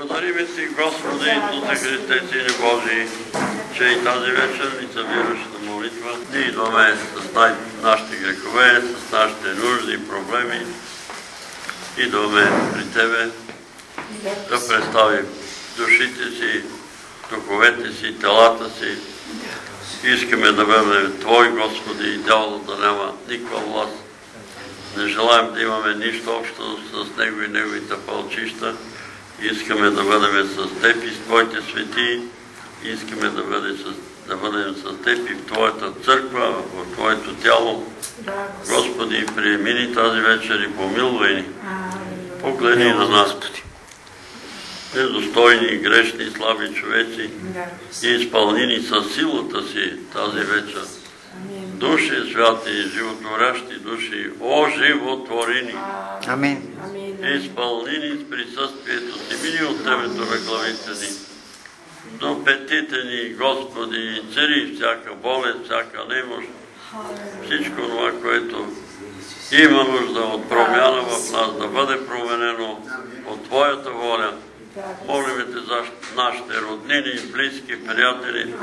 Благодариме Ти, Господи Исусе Христе, Сине Божий, че и тази вечер ни събираш молитва. Ние идваме с най- нашите грехове, с нашите нужди и проблеми. Идваме при Тебе да представим душите си, духовете си, телата си. Искаме да бъдем Твой, Господи, и дявола да няма никаква власт. Не желаем да имаме нищо общо с Него и Неговите пълчища. Искаме да бъдем с Теб и с Твоите свети. Искаме да бъдем с, да бъдем с Теб и в Твоята църква, в Твоето тяло. Господи, приемини тази вечер и помилвай ни. Погледни на нас, недостойни, грешни, слаби човеци и изпълни ни със силата си тази вечер. Души святи, животворящи души, оживотвори ни. Амин. Изпълни ни с присъствието си, мини от Тебето на главите ни. До петите ни, Господи, цари всяка болест, всяка немощ, всичко това, което има нужда от промяна в нас, да бъде променено от Твоята воля. Молиме Те за нашите роднини, близки, приятели,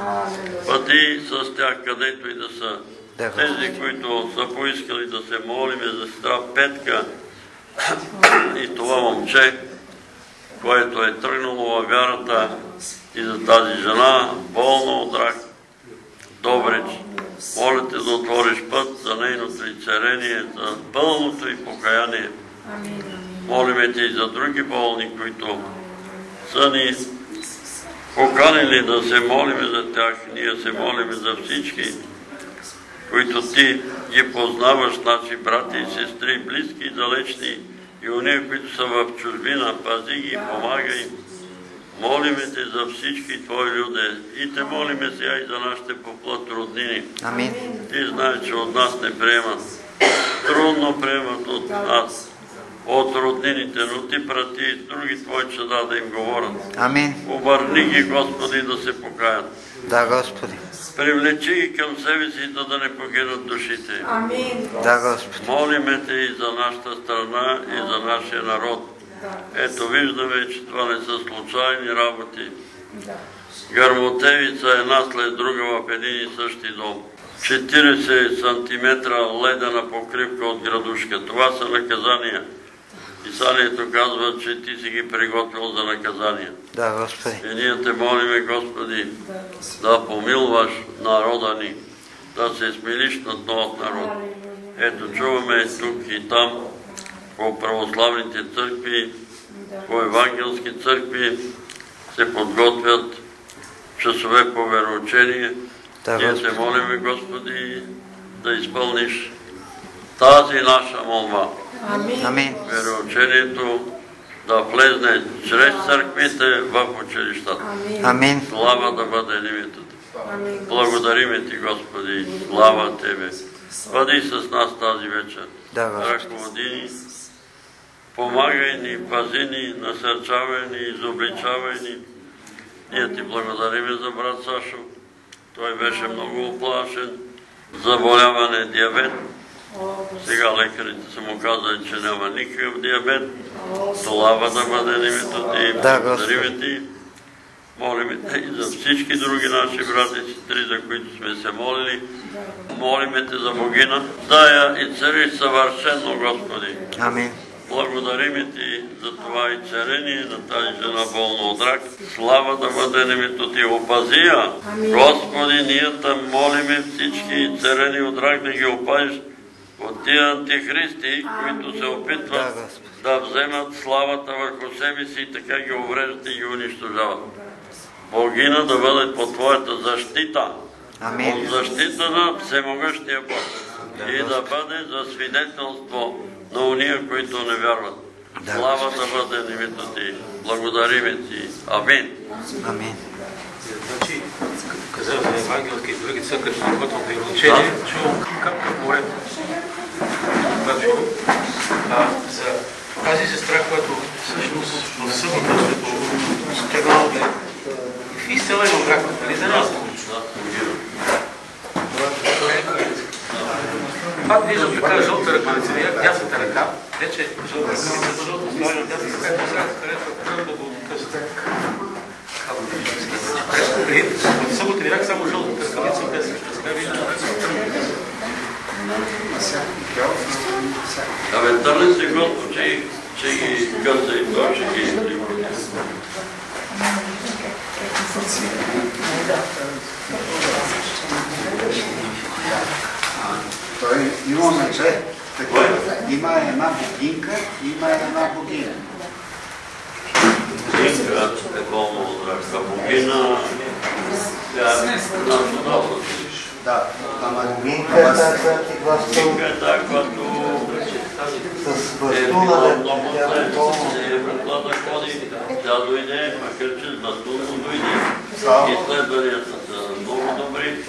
пъти с тях, където и да са. Тези, които са поискали да се молиме за сестра Петка и това момче, което е тръгнало във вярата и за тази жена, болна от рак, Добрич. Моля те да отвориш път за нейното изцерение, за пълното и покаяние. Молиме те и за други болни, които са ни поканили да се молиме за тях. Ние се молиме за всички, които ти ги познаваш, наши брати и сестри, близки и далечни, и уния, които са в чужбина, пази ги, помагай им. Молиме те за всички Твои люди и те молиме сега и за нашите поплът роднини. Амин. Ти знаеш, че от нас не приемат. Трудно приемат от нас, от роднините, но Ти прати и други Твои чада да им говорят. Амин. Обърни ги, Господи, да се покаят. Да, Господи. Привлечи ги към себе си, да не погинат душите. Амин. Да, Господи. Молиме Те и за нашата страна и за нашия народ. Ето виждаме, че това не са случайни работи. Гърмотевица една след друга в един и същи дом. 40 см ледена покривка от градушка. Това са наказания. Писанието казва, че ти си ги приготвил за наказания. Да, Господи. И ние те молиме, Господи, да помилваш народа ни, да се смилиш над новият народ. Ето чуваме тук и там по православните църкви, по евангелски църкви се подготвят часове по вероучение. Да, Ние се молиме, Господи, да изпълниш тази наша молба. Амин. Вероучението да влезне чрез църквите в училищата. Амин. Слава да бъде името Ти. Благодариме Ти, Господи, слава Тебе. Бъди с нас тази вечер. Да. Ръководи ни, помагай ни, пази ни, насърчавай ни, изобличавай ни. Ние Ти благодариме за брат Сашо. Той беше много оплашен. Заболяване, диабет. Сега лекарите са му казали, че няма никакъв диабет. Слава да бъде името Ти. Да, Благодариме Ти. Молиме Те и за всички други наши брати и сестри, за които сме се молили. Молиме Те за Богина. Дая и цари съвършено, Господи. Амин. Благодариме Ти за това и царение на тази жена болна от рак. Слава да бъде името Ти. Опази я. Господи, ние те молиме всички царени от рак да ги опазиш от тия антихристи, които се опитват да вземат славата върху себе си и така ги увреждат и ги унищожават. Богина да бъде по Твоята защита, Амин. от защита на Всемогъщия Бог и да бъде за свидетелство на уния, които не вярват. Слава да бъде името Ти. Благодариме Ти. Амин. Амин. Значи, казах за евангелски и други църкви, като приучение, чувам капка в морето. Значи, а, за тази сестра, която всъщност в събота, като тягала в изцелено брак, нали? Да не Пак виждам така жълта ръкавица, дясната ръка, вече жълта ръкавица, жълта слагам дясната ръка, сега където е твърдо го. И от събота видях само жълта търкавица без сега виждам. Абе, търли си Господ, че, че ги къса и той ще ги излива. Той има мъже. Има една богинка, има една богиня. Инка е рак. Богина, тя е национална. Да, ама Богинка е тази, която идва с е е бастуна, да тя е е да ходи. Тя дойде, макар че с бастун дойде. Слава Изследванията са много добри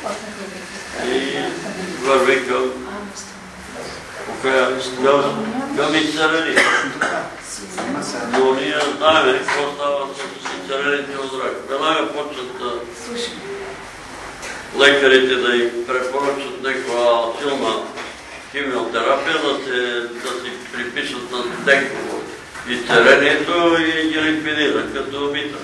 и върви към към, изцелени. Но ние знаем какво става с изцелените от рак. Веднага почват да лекарите да им препоръчат някаква силна химиотерапия, да, се, да си припишат на теково изцелението и ги ликвидират като мита.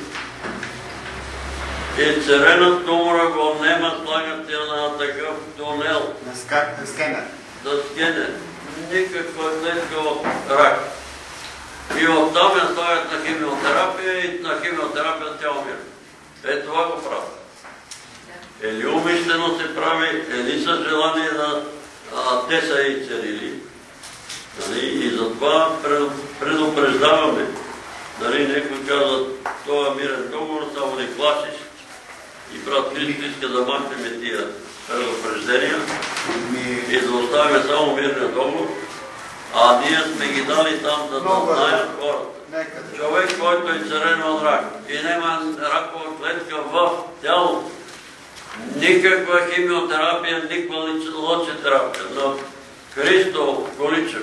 И церенът тумора го нема, слагат я на такъв тунел на ска- на скенер. да скене никаква клетка от рак. И оттам я слагат на химиотерапия и на химиотерапия тя умира. Е, това го прави. Или умишлено се прави, или са желание да а, те са и целили. Нали? И затова пред- предупреждаваме. Нали, някой казва, това е мирен договор, само не плашиш. И брат Христо иска да махнем тия предупреждения и да оставим само мирния договор, а ние сме ги дали там, да е. знаят хората. да. Човек, който е царен от рак и няма ракова клетка в тялото, никаква химиотерапия, никаква лъчетерапия. Но Христо Количев,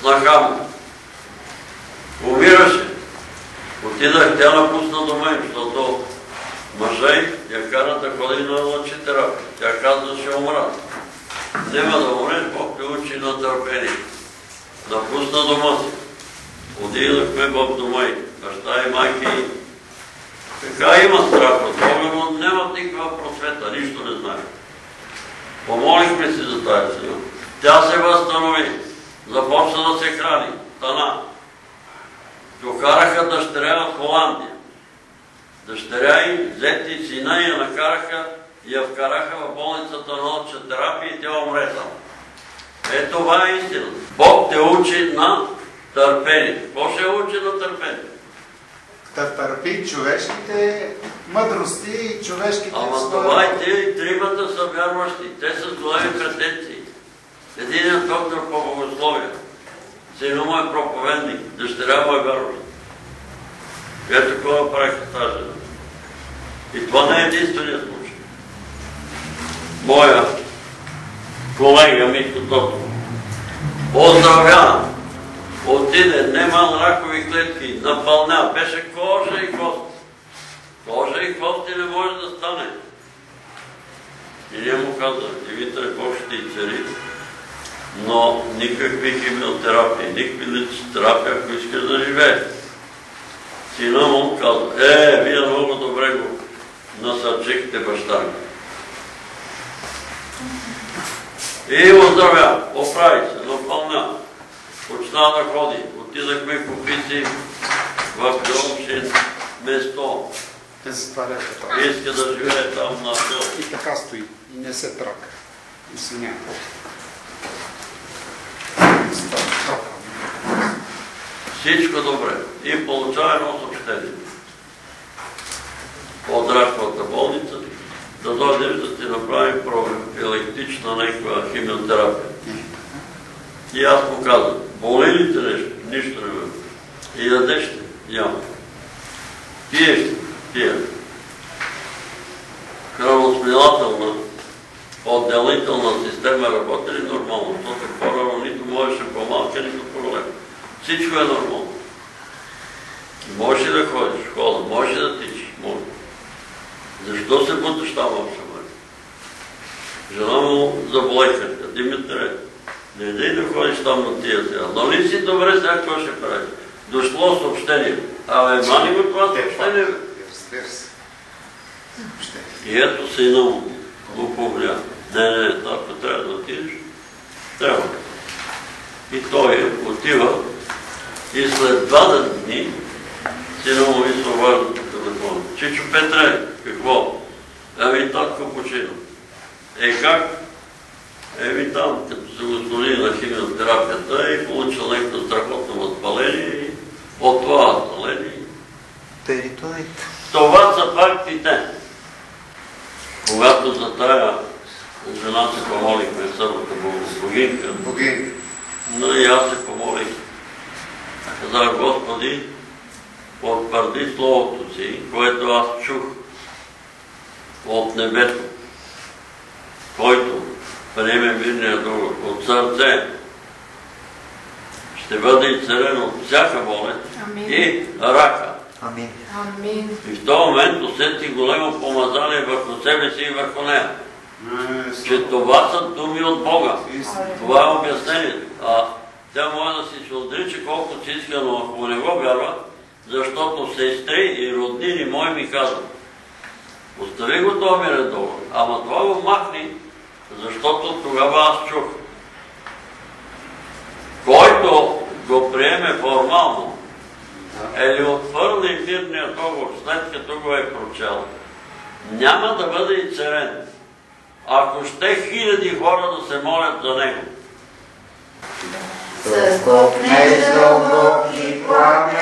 снаха му, умираше. Отидах, тя напусна дома им, защото мъже я кара да ходи на лъчетерапия. Тя каза, ще умра. Нема да умреш, Бог те учи на търпение. Напусна дома си. Отидохме в дома й, баща и майки й. Така има страх от Бога, но нямат никаква просвета, нищо не знаят. Помолихме си за тази сила. Тя се възстанови, започна да се храни, стана. Докараха дъщеря от Холандия. Дъщеря и зети сина я накараха и я вкараха в болницата на отча терапия и тя умре там. Е, това е истина. Бог те учи на търпение. Какво ще учи на търпение? Да търпи човешките мъдрости и човешките Ама това и те и тримата са вярващи. Те са големи претенции. Единият доктор по богословие. Сина му е проповедник. Дъщеря му е вярващ. Ето какво направиха тази. И това не е единственият случай. Моя колега Митко Тотов оздравява, отиде, нема ракови клетки, напълня, беше кожа и кост. Кожа и кости не може да стане. И ние му каза, Димитър Бог ще ти цари, но никакви химиотерапии, никакви личотерапии, ако искаш да живееш. Сина му каза, е, вие много добре го насърчихте баща ми. И оздравя, оправи се, напълня. Почна да ходи. Отидахме в Купици в Гълмшин место. Те затваряха това. Иска да живее там на село. И така стои. И не се трока. И си няма. Всичко добре. И получава едно съобщение. От раковата болница да дойдеш да ти направим профилактична някаква химиотерапия. И аз му казвам, боли ли те нещо? Нищо не ме. И ядеш ли? Няма. Пиеш ли? Пия. Кръвосмилателна, отделителна система работи ли нормално? Защото по-рано нито можеше по-малка, нито по-голема. Всичко е нормално. Можеш да ходиш? Хода. Можеш ли да тичиш? Може. Защо се там в Шамария? Жена му заболекарка. Димитре, не дай да ходиш там на тия сега. Но ли си добре сега какво ще правиш? Дошло съобщение. Абе, мани го това съобщение. се. И ето сина му го. Не, не, ако трябва да отидеш, трябва. И той отива и след два дни сина му ми се обажда по телефона. Чичо Петре, какво? Ами татко почина. Е как? Еми там, като се го на химиотерапията и получил някакво страхотно възпаление и от това възпаление. Перитонит. Това са фактите. Когато за тая жена се помолихме, сърбата богинка, Богин. но и аз се помолих. Казах, Господи, потвърди Словото си, което аз чух от небето, който приеме мирния договор от сърце, ще бъде изцелен от всяка болест Амин. и рака. Амин. Амин. И в този момент усети големо помазание върху себе си и върху нея. Че това са думи от Бога. Това е обяснението. А тя може да си се отрича колкото си иска, но ако не го вярва, защото сестри и роднини мои ми казват, остави го този мирен договор, ама това го махни, защото тогава аз чух. Който го приеме формално, или отвърли мирния договор, след като го е прочел, няма да бъде и царен. Ако ще хиляди хора да се молят за него. С между и пламена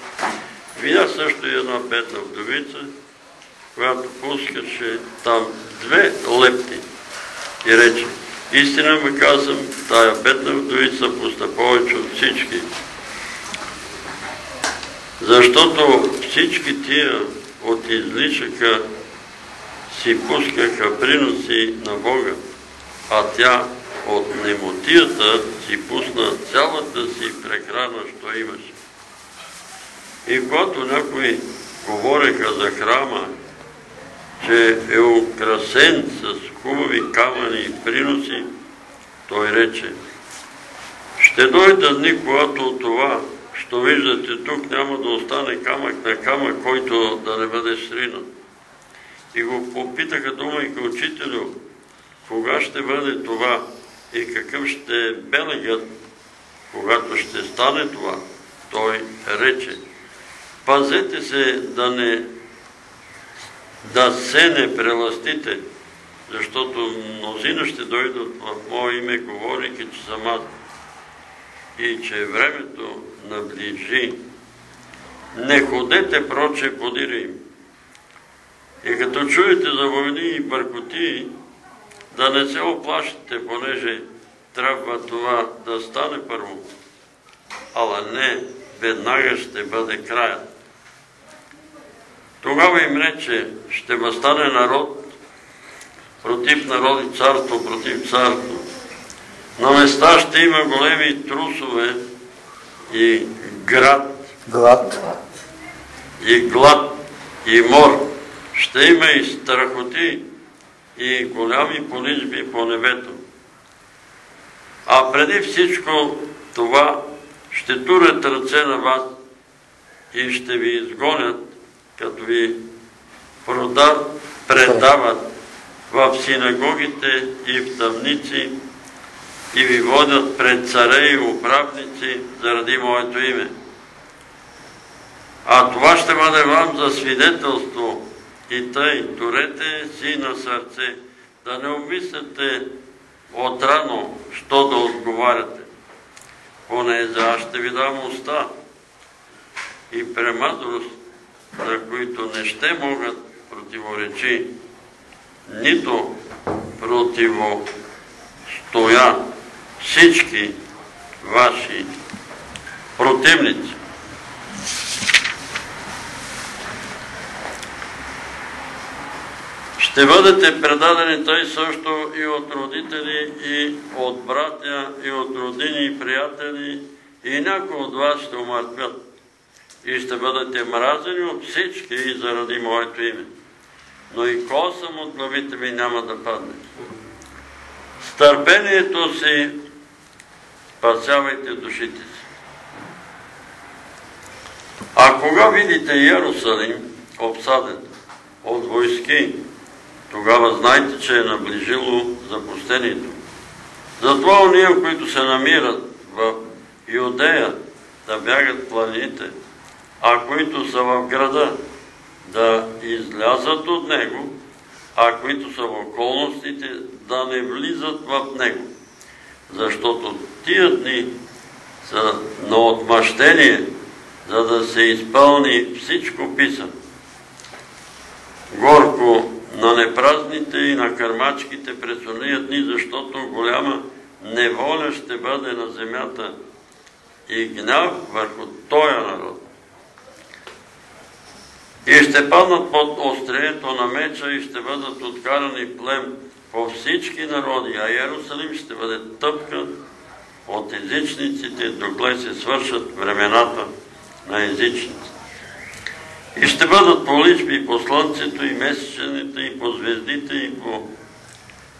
съкровищницата. Видя също и една бедна вдовица, която пускаше там две лепти и рече, истина ме казвам, тая бедна вдовица пусна повече от всички. Защото всички тия от излишъка си пускаха приноси на Бога, а тя от немотията си пусна цялата си прехрана, що имаше. И когато някои говореха за храма, че е украсен с хубави камъни и приноси, той рече, ще дойда дни, когато от това, що виждате тук, няма да остане камък на камък, който да не бъде сринат. И го попитаха думайки учителю, кога ще бъде това и какъв ще е белегът, когато ще стане това. Той рече, пазете се да не да се не преластите, защото мнозина ще дойдат в Мое име, говорики, че съм аз и че времето наближи. Не ходете проче подири им. И като чуете за войни и бъркоти, да не се оплашите, понеже трябва това да стане първо, ала не веднага ще бъде краят. Тогава им рече, ще възстане народ против народ и царство против царство. На места ще има големи трусове и град. Глад. И глад, и мор. Ще има и страхоти, и голями полизби по небето. А преди всичко това ще турят ръце на вас и ще ви изгонят, като ви продават, предават в синагогите и в тъмници и ви водят пред царе и управници заради Моето име. А това ще бъде вам за свидетелство и тъй, турете си на сърце, да не обмисляте отрано, що да отговаряте. Понеже аз ще ви дам уста и премъдрост, за които не ще могат противоречи, нито противостоя всички ваши противници. Ще бъдете предадени тъй също и от родители, и от братя, и от родини и приятели, и някои от вас ще умъртвят. И ще бъдете мразени от всички и заради Моето име. Но и косъм от главите ви няма да падне. С търпението си спасявайте душите си. А кога видите Иерусалим обсаден от войски, тогава знайте, че е наближило запустението. Затова уния, които се намират в Юдея, да бягат планините, а които са в града, да излязат от него, а които са в околностите, да не влизат в него. Защото тия дни са на отмъщение, за да се изпълни всичко писано. Горко на непразните и на кърмачките през ония дни, защото голяма неволя ще бъде на земята и гняв върху този народ. И ще паднат под острието на меча и ще бъдат откарани плем по всички народи, а Иерусалим ще бъде тъпкан от езичниците, докле се свършат времената на езичниците. И ще бъдат по личби по слънцето и месечените, и по звездите, и по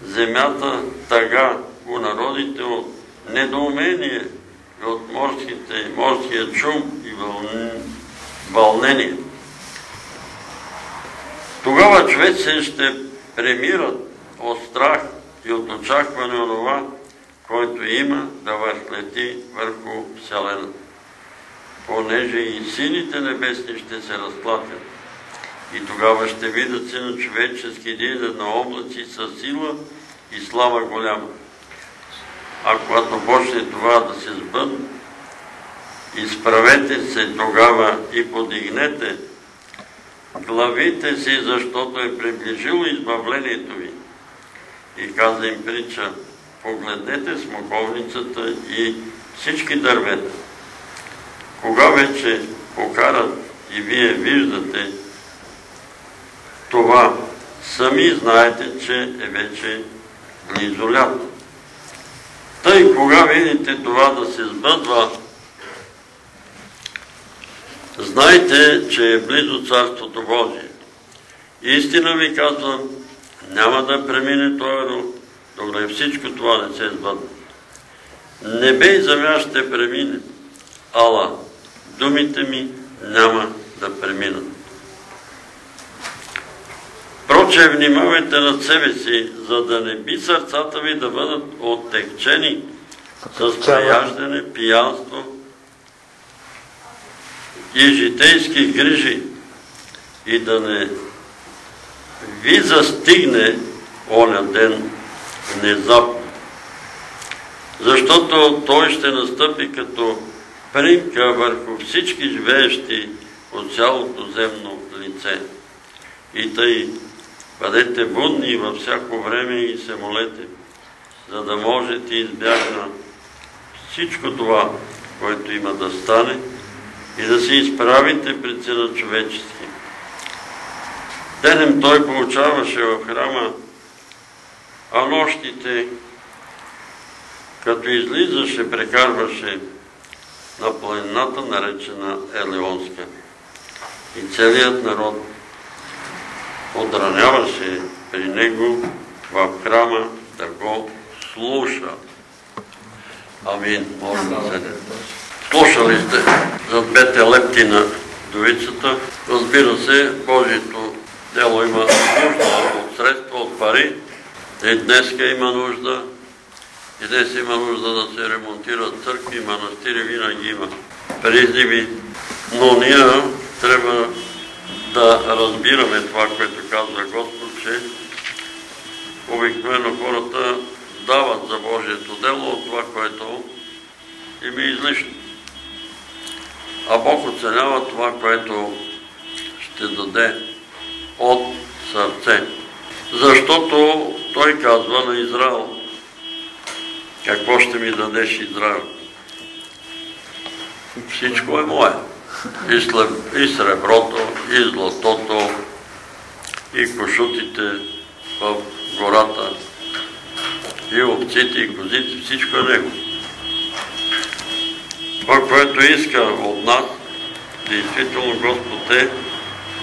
земята тъга у народите от недоумение и от морските, морския чум и вълнение. Тогава човеци ще премират от страх и от очакване от това, който има да върхлети върху Вселената понеже и силите небесни ще се разплатят. и тогава ще видят Сина човечески да на облаци с сила и слава голяма. А когато почне това да се сбъдне, изправете се тогава и подигнете главите си, защото е приближило избавлението ви. И каза им притча, погледнете смоковницата и всички дървета. Кога вече покарат и вие виждате това, сами знаете, че е вече близо лято. Тъй, кога видите това да се сбъдва, знайте, че е близо Царството Божие. Истина ви казвам, няма да премине този род, докато всичко това не се сбъдне. Небе и земя ще премине, ала думите ми няма да преминат. Проче, внимавайте над себе си, за да не би сърцата ви да бъдат оттекчени с преяждане, пиянство и житейски грижи и да не ви застигне оня ден внезапно. Защото той ще настъпи като примка върху всички живеещи от цялото земно лице. И тъй бъдете будни във всяко време и се молете, за да можете избягна всичко това, което има да стане и да се изправите пред Сина човечески. Денем той получаваше в храма, а нощите, като излизаше, прекарваше на планината, наречена Елеонска. И целият народ отраняваше при него в храма да го слуша. Амин. Може да седе. Слушали сте за двете лепти на довицата. Разбира се, Божието дело има нужда от средства, от пари. И днеска има нужда. И днес има нужда да се ремонтират църкви, манастири, винаги има призиви. Но ние трябва да разбираме това, което казва Господ, че обикновено хората дават за Божието дело от това, което им е излишно. А Бог оценява това, което ще даде от сърце. Защото Той казва на Израел, какво ще ми дадеш Израел? Всичко е мое и среброто, и златото, и кошутите в гората, и овците, и козите, всичко е него. Това, което иска от нас, действително Господ е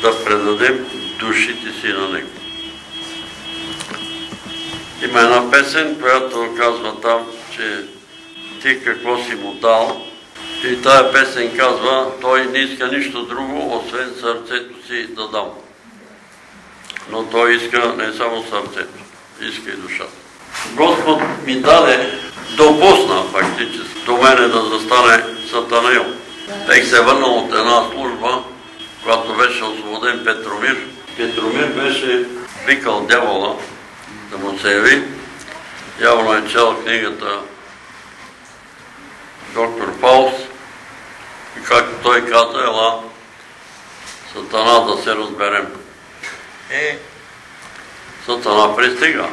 да предадем душите си на него. Има една песен, която казва там, че ти какво си му дал, и тая песен казва, той не иска нищо друго, освен сърцето си да дам. Но той иска не само сърцето, иска и душата. Господ ми даде, допусна фактически до мене да застане Сатанаил. Бех се върнал от една служба, когато беше освободен Петромир. Петромир беше викал дявола да му се яви. Явно е чел книгата доктор Паус, и както той каза, ела, Сатана да се разберем. Е, Сатана пристига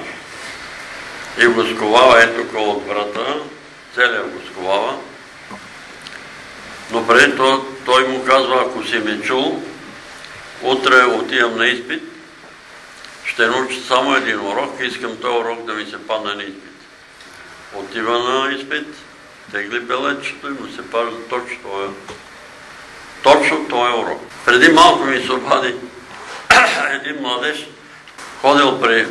и го сковава ето тук врата, целият го сковава. Но преди това той му казва, ако си ме чул, утре отивам на изпит, ще науча само един урок и искам този урок да ми се падне на изпит. Отива на изпит, тегли белечето и му се пада точно това. Точно този урок. Преди малко ми се обади един младеж, ходил при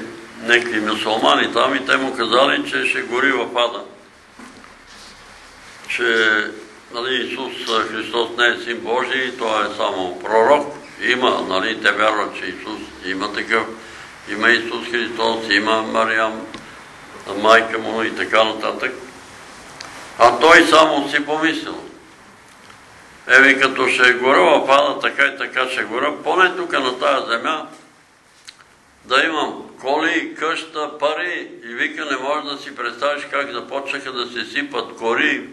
некви мусулмани там и те му казали, че ще гори в ада. Че нали, Исус Христос не е син Божий, той е само пророк. Има, нали, те вярват, че Исус има такъв. Има Исус Христос, има Мариам, майка му и така нататък. А той само си помислил. Еми като ще е горела пада, така и така ще гора, поне тук на тази земя да имам коли, къща, пари и вика не можеш да си представиш как започнаха да се сипат кори,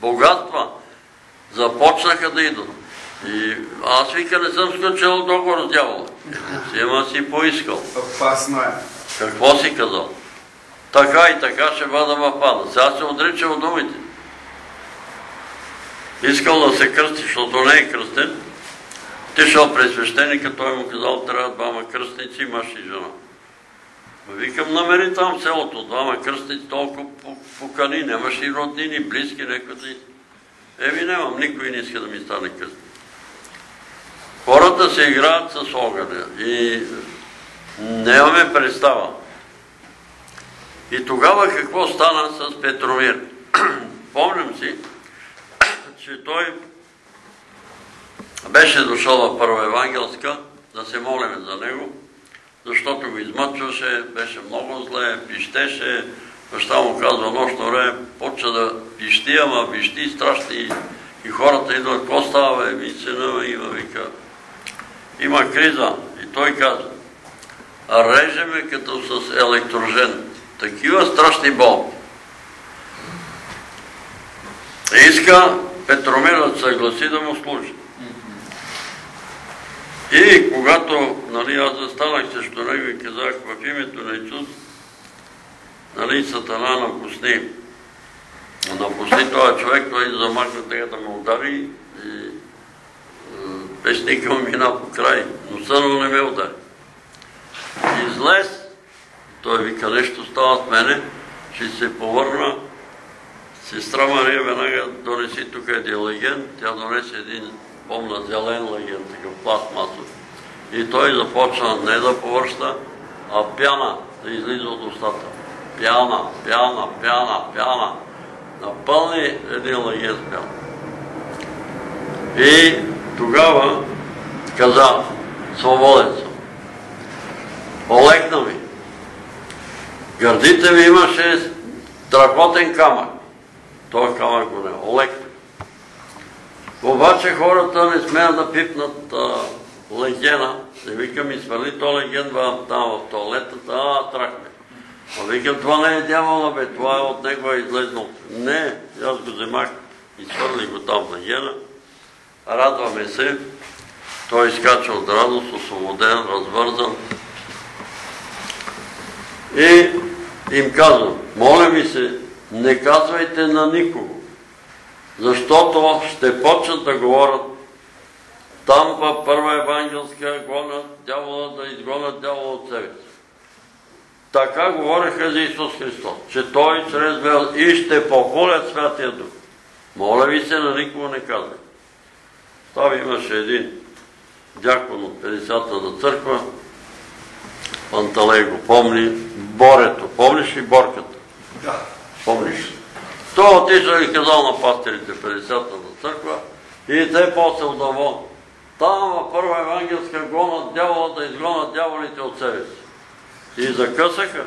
богатства, започнаха да идват. И аз вика не съм сключил договор с дявола. Си ема си поискал. Опасно е. Какво си казал? Така и така ще бъда в пада. Сега се отрича от думите. Искал да се кръсти, защото не е кръстен. Отишъл при свещеника, той му казал, трябва двама кръстници, мъж и жена. Викам, намери там селото, двама кръстници, толкова покани, нямаш и роднини, близки, некои. Еми нямам, никой не иска да ми стане кръстник. Хората се играят с огъня и нямаме представа. И тогава какво стана с Петромир? Помням си, че той беше дошъл в Първа да се молим за него, защото го измъчваше, беше много зле, пищеше, баща му казва нощно време, почва да пищи, ама пищи страшни и хората идват, какво става, бе, ми сина има, вика. Има криза. И той казва, режеме като с електрожен. Такива страшни болки. Иска Петромир да съгласи да му служи. И когато нали, аз застанах срещу него и казах в името на Исус, нали, сатана напусни. Напусни този човек, той замахна тега да ме удари и песника му мина по край, но съно не ме удари. Излез, той вика нещо става от мене, ще се повърна. Сестра Мария веднага донеси тук един леген, тя донесе един помна зелен леген, такъв пластмасов. И той започна не да повършта, а пяна да излиза от устата. Пяна, пяна, пяна, пяна. Напълни един леген с пяна. И тогава каза, свободен съм. Олекна ми. Гърдите ми имаше страхотен камък. Той камък го не. Олекна. Обаче хората не смеят да пипнат легена. Не викам и свали то леген там в туалетата, а трахме. А викам, това не е дявола, бе, това е от него е излезнал. Не, аз го вземах и свърли го там в легена. Радваме се. Той изкача от радост, освободен, развързан. И им казвам, моля ви се, не казвайте на никого, защото ще почнат да говорят там в първа евангелска гонят дявола да изгонят дявола от себе си. Така говореха за Исус Христос, че Той чрез вел и ще похулят Святия Дух. Моля ви се, на никого не казвайте. Там имаше един дякон от 50-та църква, Панталей го помни, Борето, помниш ли Борката? Да. Помниш? Той отишъл и казал на пастирите в 50-та църква и те после удавон. Там във първа евангелска гонат дявола да изгонат дяволите от себе си. И закъсаха.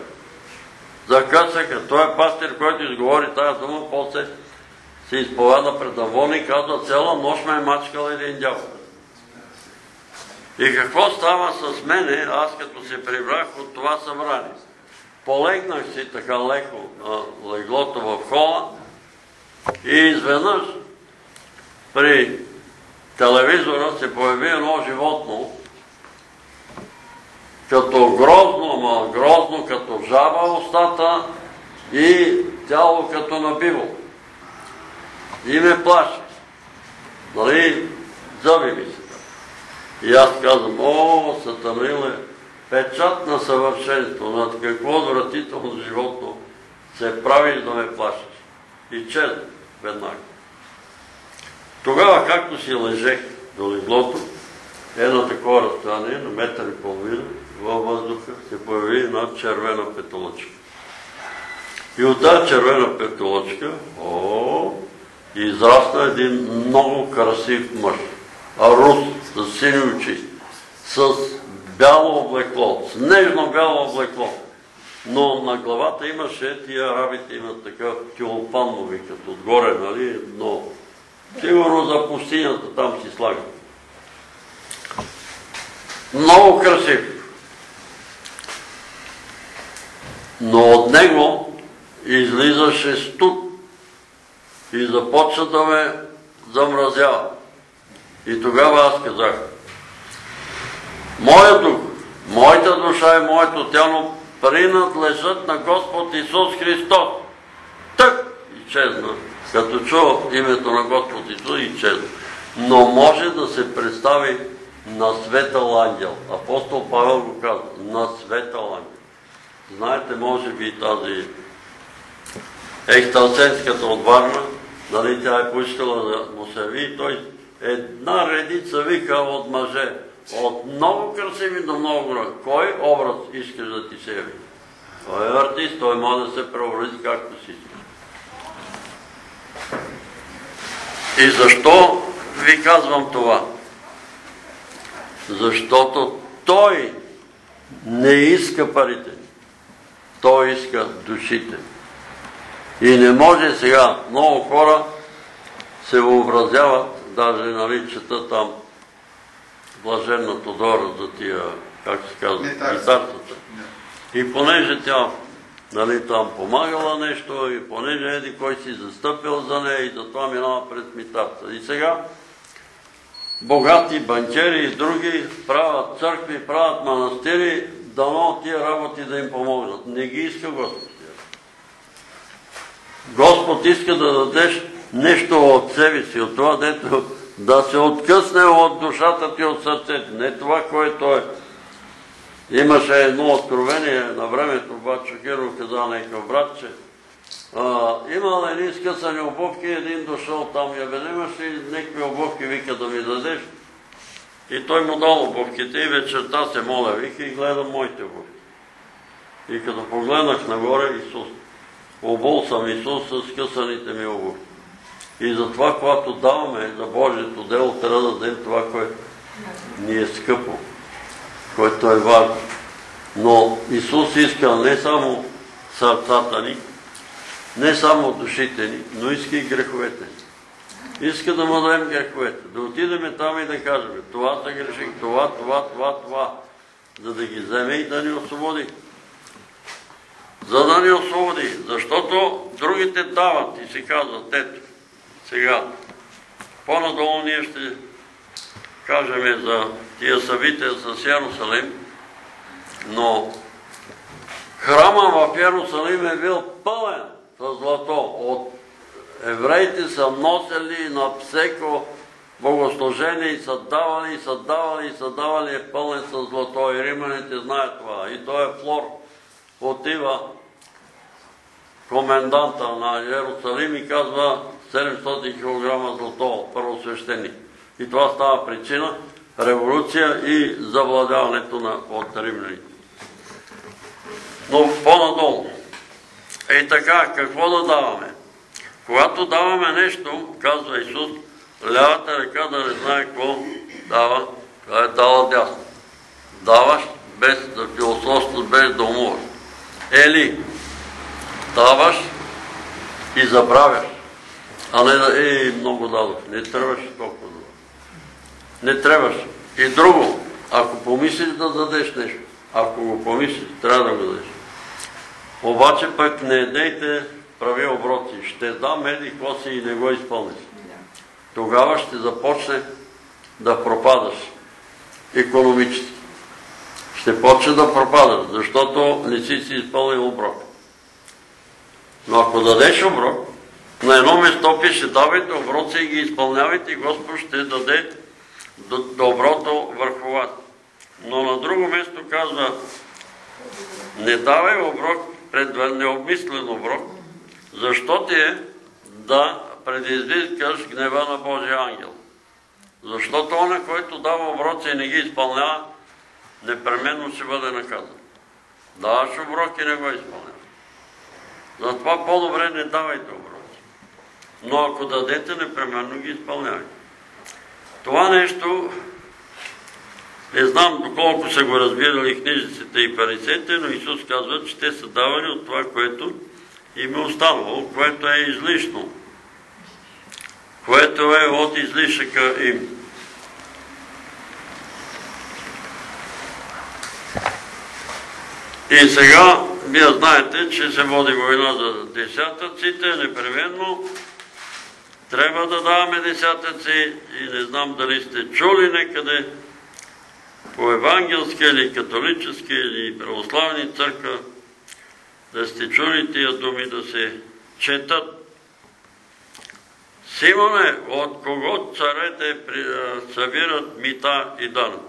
Закъсаха. Той е пастир, който изговори тази дума, после се изповяда пред Авон и казва, цяла нощ ме е мачкал един дявол. И какво става с мене, аз като се прибрах от това събрание? Полегнах си така леко на леглото в хола и изведнъж при телевизора се появи едно животно, като грозно, ама грозно, като жаба устата и тяло като набиво. И ме плаши. Нали, зъби ми се. И аз казвам, о, сатаниле, печат на съвършенство, над какво отвратително животно се правиш да ме плашиш. И чез веднага. Тогава, както си лежех до леглото, едно такова разстояние, на метър и половина, във въздуха се появи една червена петолочка. И от тази червена петолочка, о, израсна един много красив мъж. А рус, с сини очи, с бяло облекло, с нежно бяло облекло. Но на главата имаше, тия арабите имат такъв тюлпан, му отгоре, нали, но Сигурно за пустинята там си слага. Много красив. Но от него излизаше студ и започна да ме замразява. И тогава аз казах, Дух, моята душа и моето тяло принадлежат на Господ Исус Христос. Тък изчезна. Като чу името на Господ Исус, изчезна. Но може да се представи на светъл ангел. Апостол Павел го казва. На светъл ангел. Знаете, може би тази екстасенската от Варна, нали тя е поискала да му се ви, той една редица вика от мъже. От много красиви до много град. Кой образ искаш да ти се яви? Той е артист, той може да се преобрази както си иска. И защо ви казвам това? Защото той не иска парите. Той иска душите. И не може сега, много хора се въобразяват, даже наричата там блаженна Тодора за тия, как се казва, гитарцата. И понеже тя нали, там помагала нещо и понеже еди кой си застъпил за нея и затова минава пред митарца. И сега богати банкери и други правят църкви, правят манастири, дано тия работи да им помогнат. Не ги иска Господ. Господ иска да дадеш нещо от себе си, от това, дето да се откъсне от душата ти, от сърцето. Не това, което е. Имаше едно откровение на времето, Бачо Хиро каза някакъв брат, че имал едни скъсани обувки, един дошъл там я бе, ли някакви обувки, вика да ми дадеш. И той му дал обувките и вечерта се моля, вика и гледам моите обувки. И като погледнах нагоре, Исус, обол съм Исус с скъсаните ми обувки. И затова, когато даваме за Божието дело, трябва да дадем това, което ни е скъпо, което е важно. Но Исус иска не само сърцата ни, не само душите ни, но иска и греховете ни. Иска да му дадем греховете. Да отидеме там и да кажем, това се греших, това, това, това, това, за да ги вземе и да ни освободи. За да ни освободи, защото другите дават и си казват, ето, сега, по-надолу ние ще кажем за тия събития с Ярусалим, но храма в Ярусалим е бил пълен с злато. От евреите са носили на всеко богослужение и са давали, и са давали, и са давали е пълен с злато. И риманите знаят това. И той е флор. Отива коменданта на Ярусалим и казва 700 кг злато първосвещеник. И това става причина революция и завладяването на, от римляните. Но по-надолу. Ей така, какво да даваме? Когато даваме нещо, казва Исус, лявата ръка да не знае какво дава, това е дала дясно. Даваш без да философстваш, без да умуваш. Ели, даваш и забравяш. А не да, е, много дадох. Не трябваше толкова да Не трябваше. И друго, ако помислиш да дадеш нещо, ако го помислиш, трябва да го дадеш. Обаче пък не дейте прави оброци. Ще дам еди какво си и не го изпълниш. Тогава ще започне да пропадаш економически. Ще почне да пропадаш, защото не си си изпълнил оброк. Но ако дадеш оброк, на едно место пише, давайте оброци и ги изпълнявайте и Господ ще даде доброто върху вас. Но на друго место казва, не давай оброк пред необмислен оброк, защо ти е да предизвикаш гнева на Божия ангел. Защото он, който дава оброци и не ги изпълнява, непременно ще бъде наказан. Даваш оброк и не го изпълнява. Затова по-добре не давайте оброк но ако дадете, непременно ги изпълнявайте. Това нещо, не знам доколко са го разбирали книжниците и париците, но Исус казва, че те са давали от това, което им е останало, което е излишно. което е от излишъка им. И сега, вие знаете, че се води война за десятъците, непременно трябва да даваме десятъци и не знам дали сте чули некъде по евангелски или католически или православни църква, да сте чули тия думи да се четат. Симоне, от кого царете събират мита и дан?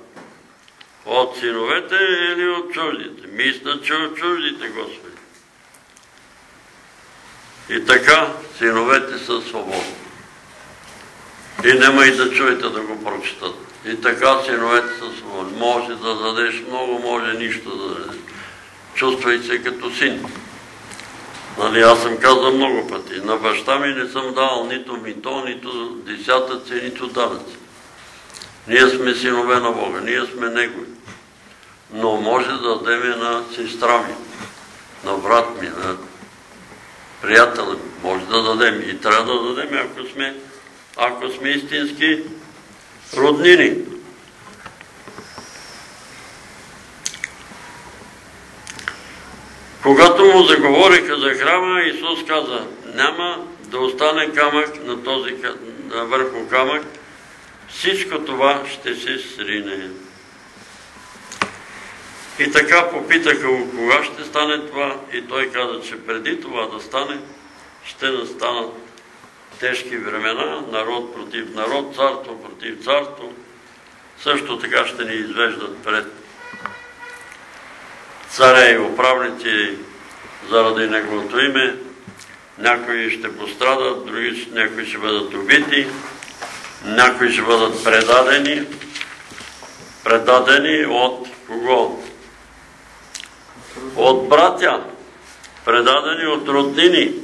От синовете или от чуждите? Мисля, че от чуждите, Господи. И така, синовете са свободни. И няма и да чуете да го прочитат. И така синовете са свободни. Може да дадеш много, може нищо да дадеш. Чувствай се като син. Нали, аз съм казал много пъти. На баща ми не съм дал нито мито, нито десятъци, нито данъци. Ние сме синове на Бога, ние сме Негови. Но може да дадем на сестра ми, на брат ми, на приятел ми. Може да дадем и трябва да дадем, ако сме, ако сме истински роднини. Когато му заговориха за храма, Исус каза, няма да остане камък на този на върху камък, всичко това ще се срине. И така попитаха го кога ще стане това и той каза, че преди това да стане, ще настанат тежки времена, народ против народ, царство против царство. Също така ще ни извеждат пред царе и управници заради неговото име. Някои ще пострадат, други някои ще бъдат убити, някои ще бъдат предадени. Предадени от кого? От братя, предадени от роднини,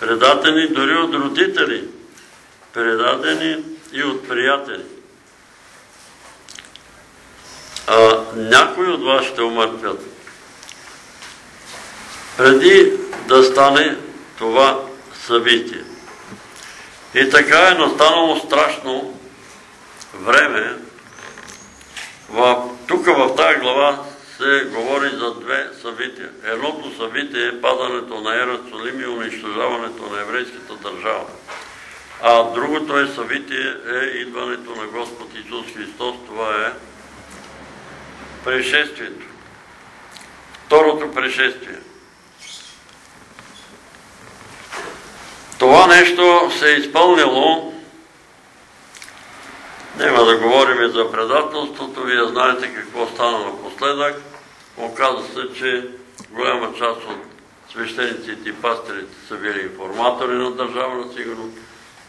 предадени дори от родители, предадени и от приятели. А някои от вас ще умъртвят. Преди да стане това събитие. И така е настанало страшно време. Тук в тази глава се говори за две събития. Едното събитие е падането на Ерацолим и унищожаването на еврейската държава. А другото е събитие е идването на Господ Исус Христос. Това е пришествието. Второто пришествие. Това нещо се е изпълнило няма да говорим за предателството, вие знаете какво стана напоследък. Оказва се, че голяма част от свещениците и пастирите са били информатори на държавна сигурност,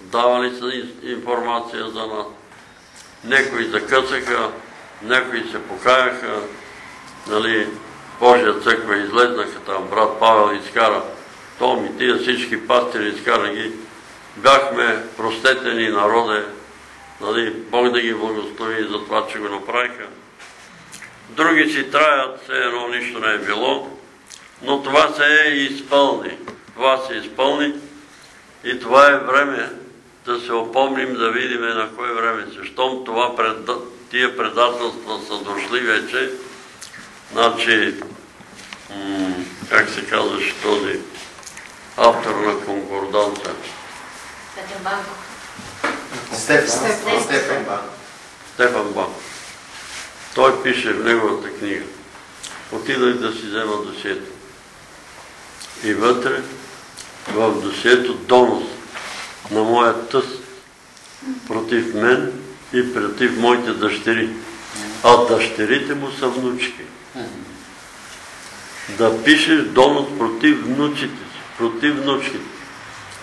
давали са информация за нас. Некои закъсаха, някои се покаяха, нали, Божия църква излезнаха там, брат Павел изкара, Том и тия всички пастири изкара ги, бяхме простетени народе, нали, Бог да ги благослови за това, че го направиха. Други си траят, все едно нищо не е било, но това се е изпълни. Това се изпълни и това е време да се опомним, да видим на кое време се. Щом това пред, тия предателства са дошли вече, значи, как се казваше този автор на конкорданца? Петър Банков. Стефан. Стефан Стефан Бан. Той пише в неговата книга. Отидах да си взема досието. И вътре, в досието, донос на моя тъс против мен и против моите дъщери. А дъщерите му са внучки. Да пишеш донос против внучите против внучките.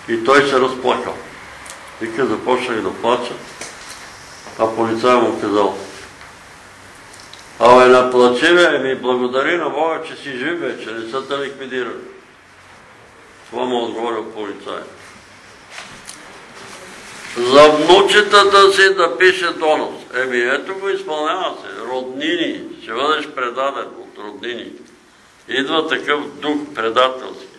И той се разплакал. Вика, започнах да плача, а полицай му казал, Абе, на плачеве, ми благодари на Бога, че си жив вече, не са те ликвидирали. Това му отговорил полицай. За внучетата си да пише донос. Еми, ето го изпълнява се. Роднини. Ще бъдеш предаден от роднини. Идва такъв дух предателски.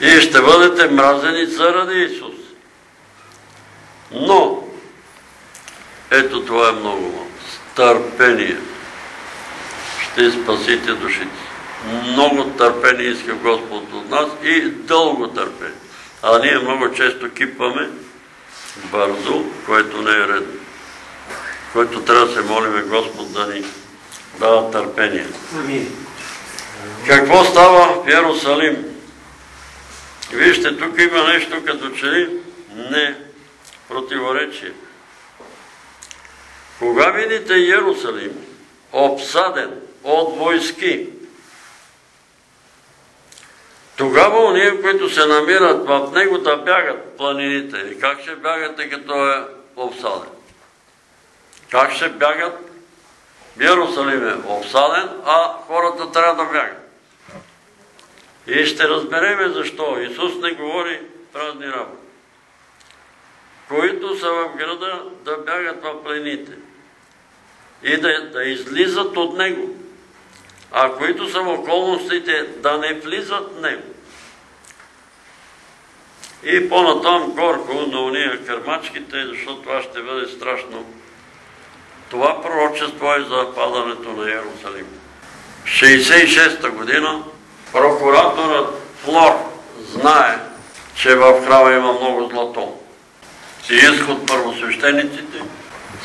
и ще бъдете мразени заради Исус. Но, ето това е много малко. Търпение. Ще спасите душите. Много търпение иска Господ от нас и дълго търпение. А ние много често кипваме бързо, което не е редно. Което трябва да се молиме Господ да ни дава търпение. Какво става в Иерусалим? Вижте, тук има нещо като че ли не противоречие. Кога видите Иерусалим обсаден от войски, тогава уния, които се намират в него, да бягат планините. И как ще бягате, като е обсаден? Как ще бягат? Иерусалим е обсаден, а хората трябва да бягат. И ще разбереме защо. Исус не говори празни работи. Които са в града да бягат в плените и да, да излизат от него, а които са в околностите да не влизат в него. И по-натам горко на уния кърмачките, защото това ще бъде страшно. Това пророчество е за падането на Иерусалим. В 66-та година прокураторът Флор знае, че в храма има много злато. И изход първосвещениците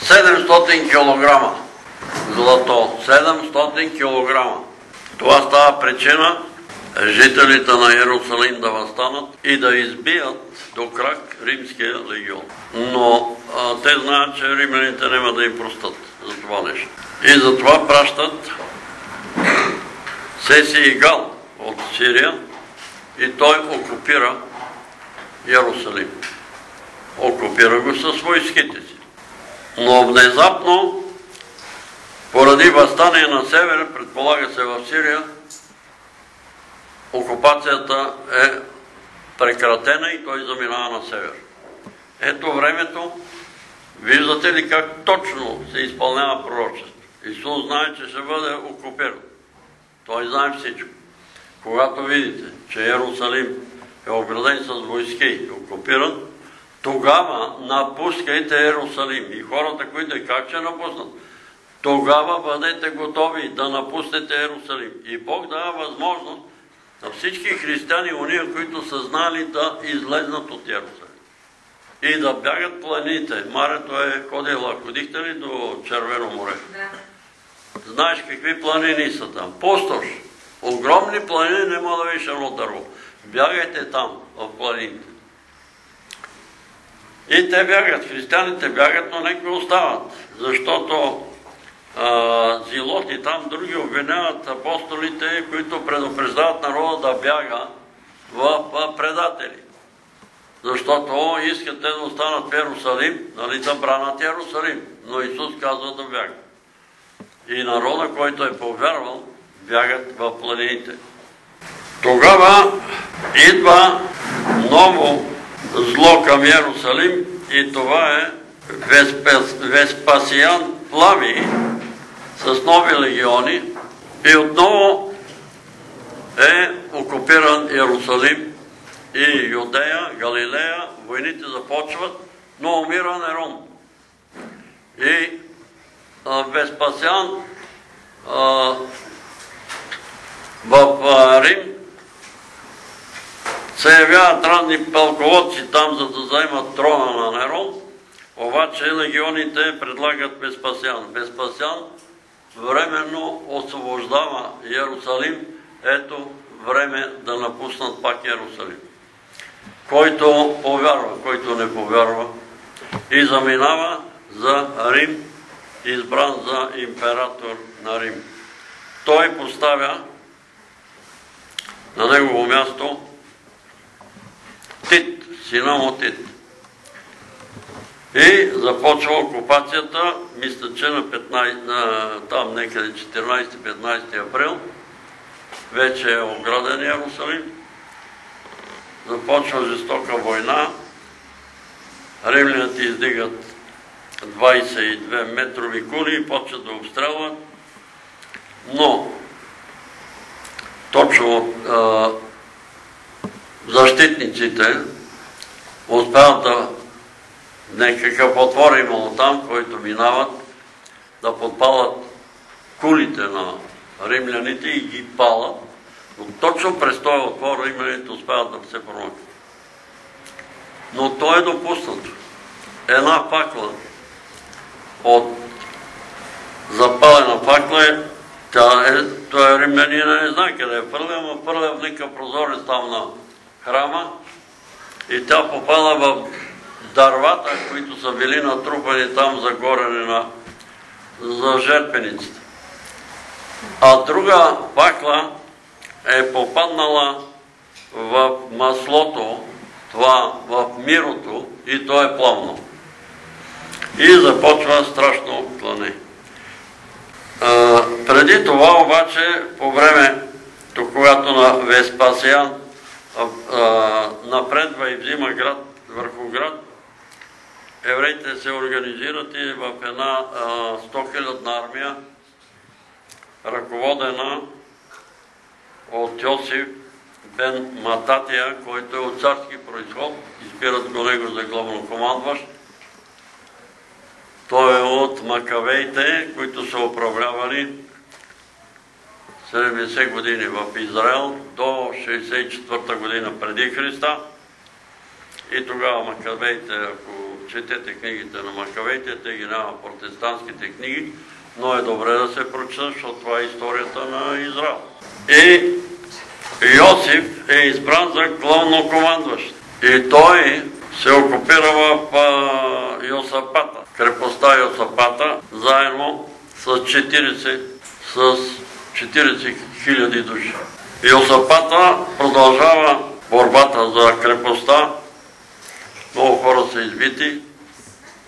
700 кг злато. 700 кг. Това става причина жителите на Иерусалим да възстанат и да избият до крак римския легион. Но а, те знаят, че римляните няма да им простат за това нещо. И затова пращат Сеси и Гал от Сирия и той окупира Иерусалим. Окупира го с войските си. Но внезапно, поради възстание на север, предполага се в Сирия, окупацията е прекратена и той заминава на север. Ето времето, виждате ли как точно се изпълнява пророчество. Исус знае, че ще бъде окупиран. Той знае всичко. Когато видите, че Иерусалим е ограден с войски и окупиран, тогава напускайте Иерусалим. И хората, които как ще напуснат? Тогава бъдете готови да напуснете Иерусалим. И Бог дава възможност на всички християни, уния, които са знали да излезнат от Иерусалим. И да бягат планините. Марето е ходила. Ходихте ли до Червено море? Да. Знаеш какви планини са там? Постош. Огромни планини, не мога да виж едно дърво. Бягайте там, в планините. И те бягат, християните бягат, но някои остават. Защото а, зилоти там други обвиняват апостолите, които предупреждават народа да бяга в, предатели. Защото искат те да останат в Иерусалим, нали да бранат Иерусалим. Но Исус казва да бяга. И народа, който е повярвал, бягат в планините. Тогава идва ново зло към Иерусалим и това е Веспасиян Плави с нови легиони и отново е окупиран Иерусалим и Юдея, Галилея, войните започват, но умира Нерон. И Веспасиан в Рим се явяват разни пълководци там, за да заемат трона на Нерон, обаче легионите предлагат Веспасиан. Веспасиан временно освобождава Иерусалим, ето време да напуснат пак Иерусалим. Който повярва, който не повярва и заминава за Рим, избран за император на Рим. Той поставя на негово място Тит, сина му Тит. И започва окупацията, мисля, че на, 15, на там некъде 14-15 април, вече е ограден Иерусалим, започва жестока война, римляните издигат 22 метрови кули и почват да обстрелват, но точно защитниците успяват да някакъв отвор имало там, който минават да подпалят кулите на римляните и ги палят. Но точно през този отвор римляните успяват да се промъкнат. Но то е допуснато. Една факла от запалена факла е, тя е, той е римлянина не знае къде е фърля, но фърля в никакъв прозорец там на храма и тя попада в дървата, които са били натрупани там за горене на за жертвениците. А друга факла е попаднала в маслото, това в мирото и то е пламно. И започва страшно клане. А, преди това обаче, по времето, когато на Веспасиан напредва и взима град върху град, евреите се организират и в една 100 армия, ръководена от Йосиф Бен Мататия, който е от царски происход, избират го него за главнокомандващ. Той е от Макавейте, които са управлявали 70 години в Израел до 64 година преди Христа. И тогава Макавейте, ако четете книгите на Макавейте, те ги няма протестантските книги, но е добре да се прочита, защото това е историята на Израел. И Йосиф е избран за главно командващ. И той се окупира в Йосапата, крепостта Йосапата, заедно с 40, с 40 хиляди души. Йосапата продължава борбата за крепостта. Много хора са избити,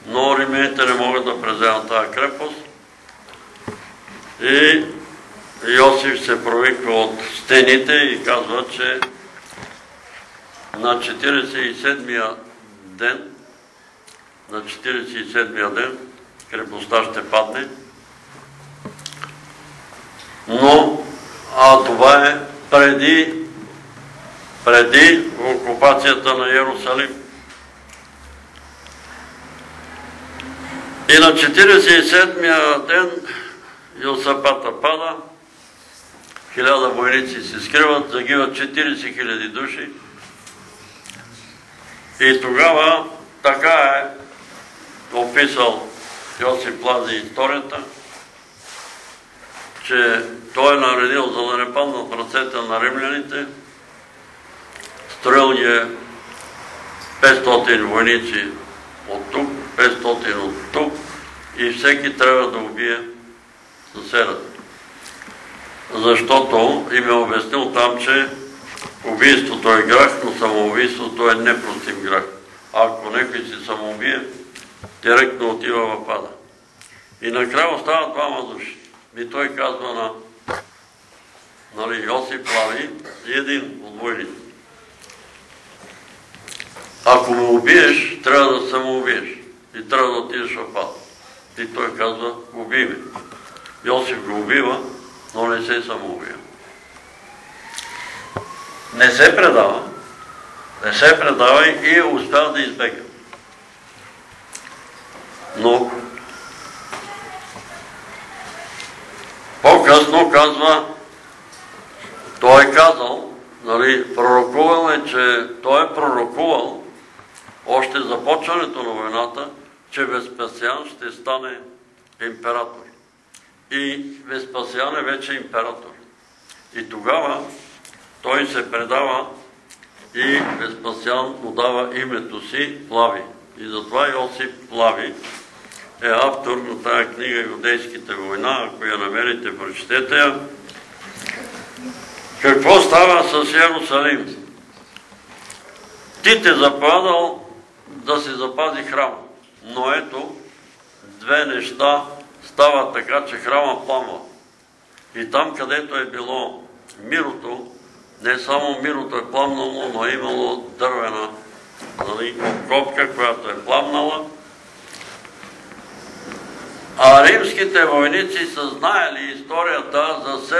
но римляните не могат да преземат тази крепост. И Йосиф се провиква от стените и казва, че на 47-я ден, на 47-я ден крепостта ще падне. Но, а това е преди, преди окупацията на Иерусалим. И на 47-я ден Йосапата пада, хиляда войници се скриват, загиват 40 хиляди души. И тогава така е описал Йосип Плази историята, че той е наредил, за да не паднат ръцете на римляните, строил ги 500 войници от тук, 500 от тук и всеки трябва да убие съседът. Защото им е обяснил там, че убийството е грах, но самоубийството е непростим грах. Ако някой си самоубие, директно отива в ада. И накрая остават двама души. И той казва на нали, Йосип Лави и един от войните. Ако ме убиеш, трябва да самоубиеш. И трябва да отидеш в ада. И той казва, убий ме. Йосиф го убива, но не се самоубива. Не се предава, не се предава и успява да избегне. Но по-късно казва, той е казал, нали, пророкувал е, че той е пророкувал още започването на войната, че Веспасиан ще стане император. И Веспасиан е вече император. И тогава той се предава и Веспасиан му дава името си Плави. И затова Йосип Плави е автор на тази книга Юдейските война. Ако я намерите, прочетете я. Какво става с Иерусалим? Ти те заповядал да се запази храма. Но ето, две неща става така, че храма пламва. И там, където е било мирото, не само мирото е пламнало, но е имало дървена нали, копка, която е пламнала. А римските войници са знаели историята за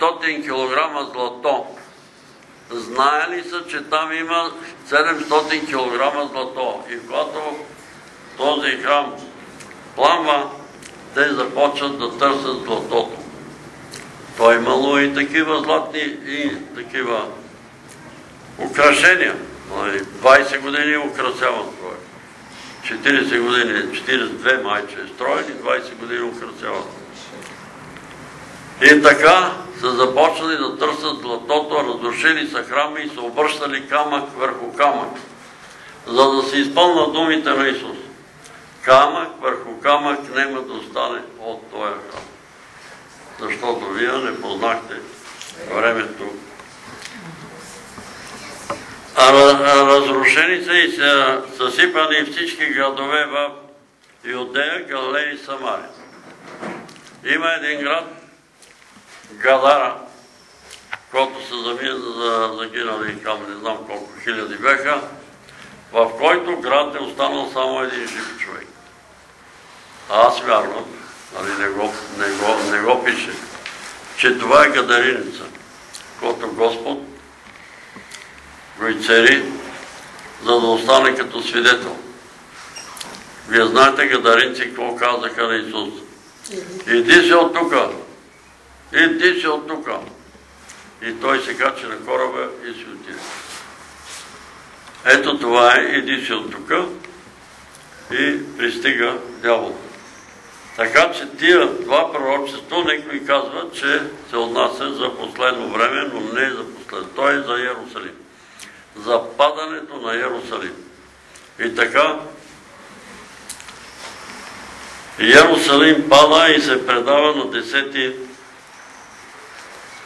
700 кг злато, знаели са, че там има 700 кг злато. И когато този храм пламва, те започват да търсят златото. Той имало и такива златни и такива украшения. 20 години е украсяван той. 40 години, 42 майче е строен и 20 години украсяван. И така са започнали да търсят златото, разрушили са храма и са обръщали камък върху камък, за да се изпълнат думите на Исус. Камък върху камък няма да остане от този храм. Защото вие не познахте времето. Разрушени са и са съсипани всички градове в Юдея, Галилея и Самария. Има един град, Гадара, който са загинали към не знам колко хиляди беха, в който град е останал само един жив човек. А аз вярвам, нали не го, не го, не го пише, че това е гадариница, който Господ го и цери, за да остане като свидетел. Вие знаете гадаринци какво казаха на Исус. Иди се от тука, иди се от тука. И той се качи на кораба и си отиде. Ето това е, иди се от тука и пристига дявол. Така че тия два пророчества, некои казват, че се отнася за последно време, но не за последно. Той е за Иерусалим. За падането на Иерусалим. И така, Иерусалим пада и се предава на 10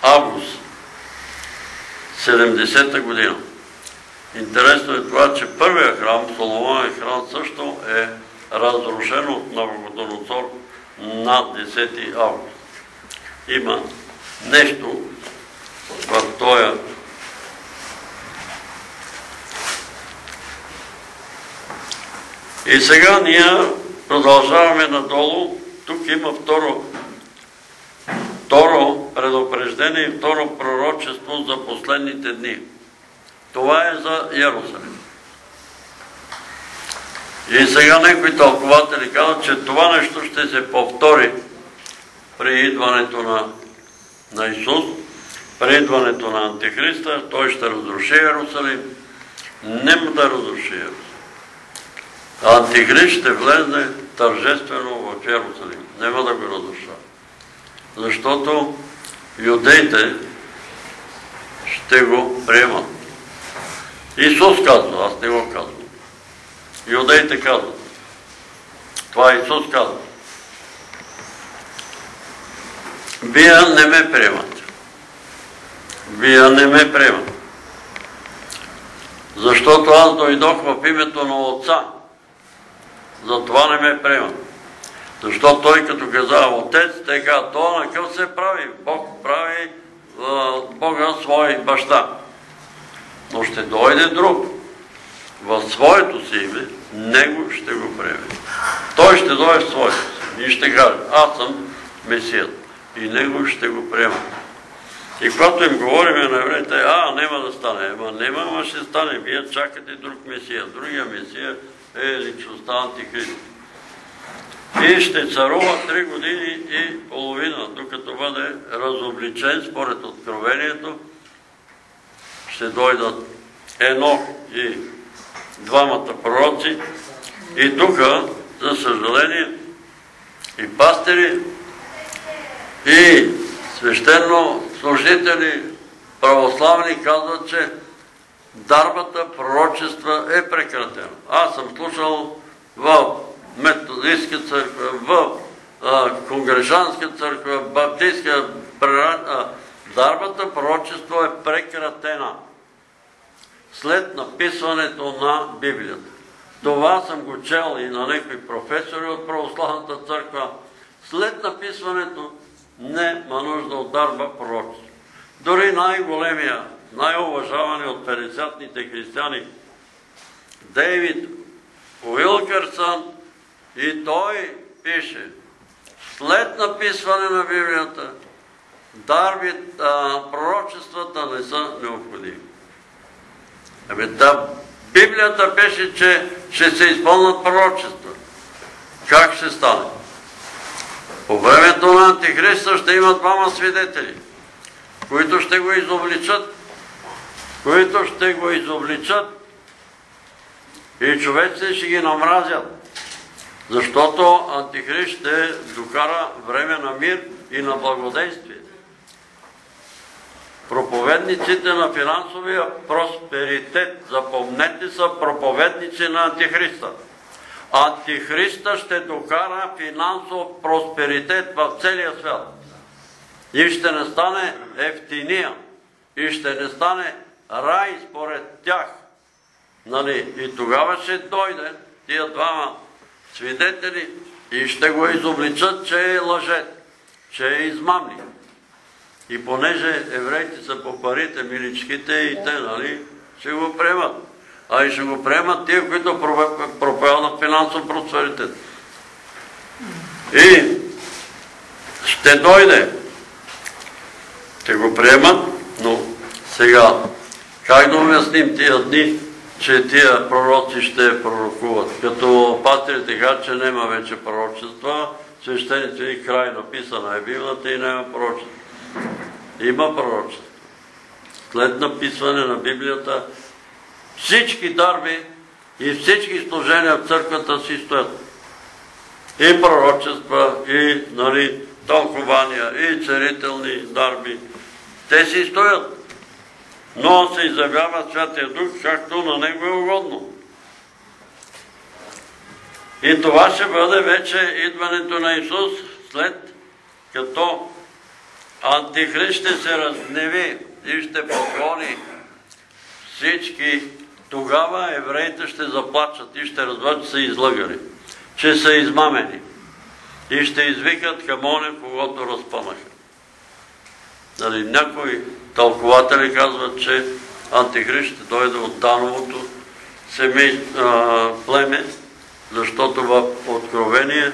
август 70-та година. Интересно е това, че първия храм, Соломония храм, също е разрушен от Навуходоносор на 10 август. Има нещо в този И сега ние продължаваме надолу. Тук има второ, второ предупреждение и второ пророчество за последните дни. Това е за Иерусалим. И сега някои тълкователи казват, че това нещо ще се повтори при идването на, Исус, при идването на Антихриста, той ще разруши Иерусалим. Нема да разруши Иерусалим. Антихрист ще влезне тържествено в Иерусалим. Нема да го разрушава. Защото юдеите ще го приемат. Исус казва, аз не го казвам. Юдеите казват. Това Исус казва. Вие не ме приемате. Вие не ме приемате. Защото аз дойдох в името на Отца. Затова не ме приемат. Защото той като каза Отец, те казва, това на къв се прави? Бог прави Бога свой баща. Но ще дойде друг в своето си име, него ще го приеме. Той ще дойде в своето си и ще каже, аз съм Месият и него ще го приема. И когато им говориме на евреите, а, нема да стане, ама нема, ама ще стане, вие чакате друг Месия. Другия Месия е личността Антихрист. И ще царува три години и половина, докато бъде разобличен според откровението. Ще дойдат Енох и двамата пророци. И тук, за съжаление, и пастери, и свещено служители, православни казват, че дарбата пророчества е прекратена. Аз съм слушал в методистска църква, в конгрешанска църква, баптистска дарбата пророчество е прекратена след написването на Библията. Това съм го чел и на някои професори от православната църква. След написването нема нужда от дарба пророчество. Дори най-големия, най-уважавани от 50-ните християни, Дейвид Уилкърсън, и той пише, след написване на Библията, дарби, пророчествата не са необходими. Ами да, Библията беше, че ще се изпълнат пророчества. Как ще стане? По времето на Антихриста ще има двама свидетели, които ще го изобличат, които ще го изобличат и човеците ще ги намразят. Защото Антихрист ще докара време на мир и на благодействие. Проповедниците на финансовия просперитет, запомнете са проповедници на Антихриста. Антихриста ще докара финансов просперитет в целия свят. И ще не стане ефтиния. И ще не стане рай според тях. Нали? И тогава ще дойде тия двама свидетели и ще го изобличат, че е лъжет, че е измамник. И понеже евреите са по парите, миличките и те, нали, ще го приемат. А и ще го приемат тия, които проповядат финансов просперитет. И ще дойде. Ще го приемат, но сега, как да обясним тия дни, че тия пророци ще пророкуват? Като пастрите кажат, че няма вече пророчества, свещените и край написана е Библията и няма пророчества. Има пророчество. След написване на Библията всички дарби и всички служения в църквата си стоят. И пророчества, и нали, тълкования, и царителни дарби. Те си стоят. Но се изявява Святия Дух, както на Него е угодно. И това ще бъде вече идването на Исус след като Антихрист ще се разгневи и ще подгони всички. Тогава евреите ще заплачат и ще разберат, че са излъгали, че са измамени. И ще извикат към оне, когато разпънаха. Нали, някои тълкователи казват, че Антихрист ще дойде от Дановото семей, а, племе, защото в Откровение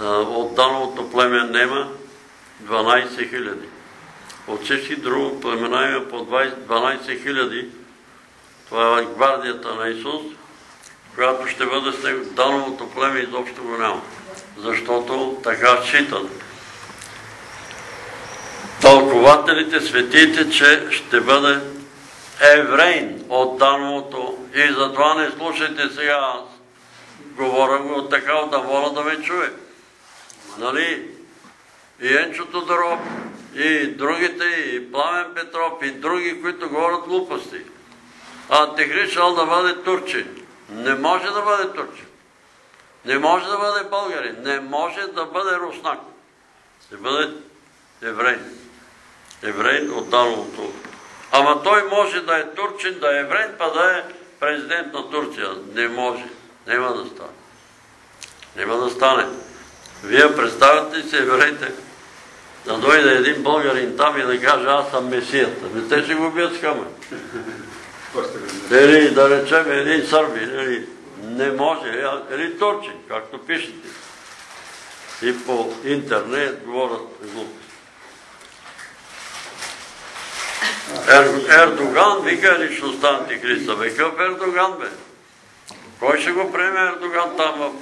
а, от Дановото племе нема 12 хиляди. От всички друго племена има по 12 хиляди. Това е гвардията на Исус, която ще бъде с него. Дановото племе изобщо го няма. Защото така считат. Тълкователите, светите, че ще бъде еврейн от Дановото. И затова не слушайте сега, говоря го така от воля да ме чуе. Нали? и Енчо Тодоров, и другите, и Пламен Петров, и други, които говорят глупости. Антихрист да бъде турчин. Не може да бъде турчин. Не може да бъде българин. Не може да бъде руснак. Ще бъде еврей. Еврей от Дановото. Ама той може да е турчин, да е еврей, па да е президент на Турция. Не може. Нема да стане. Нема да стане. Вие представяте се, евреите, да дойде един българин там и да каже, аз съм Месията. Не те ще го бият с камък. Или да речем един сърби, или не може, или турчин, както пишете. И по интернет говорят глупости. Ердоган вика личността антихриста. Бе, къв Ердоган бе? Кой ще го приеме Ердоган там в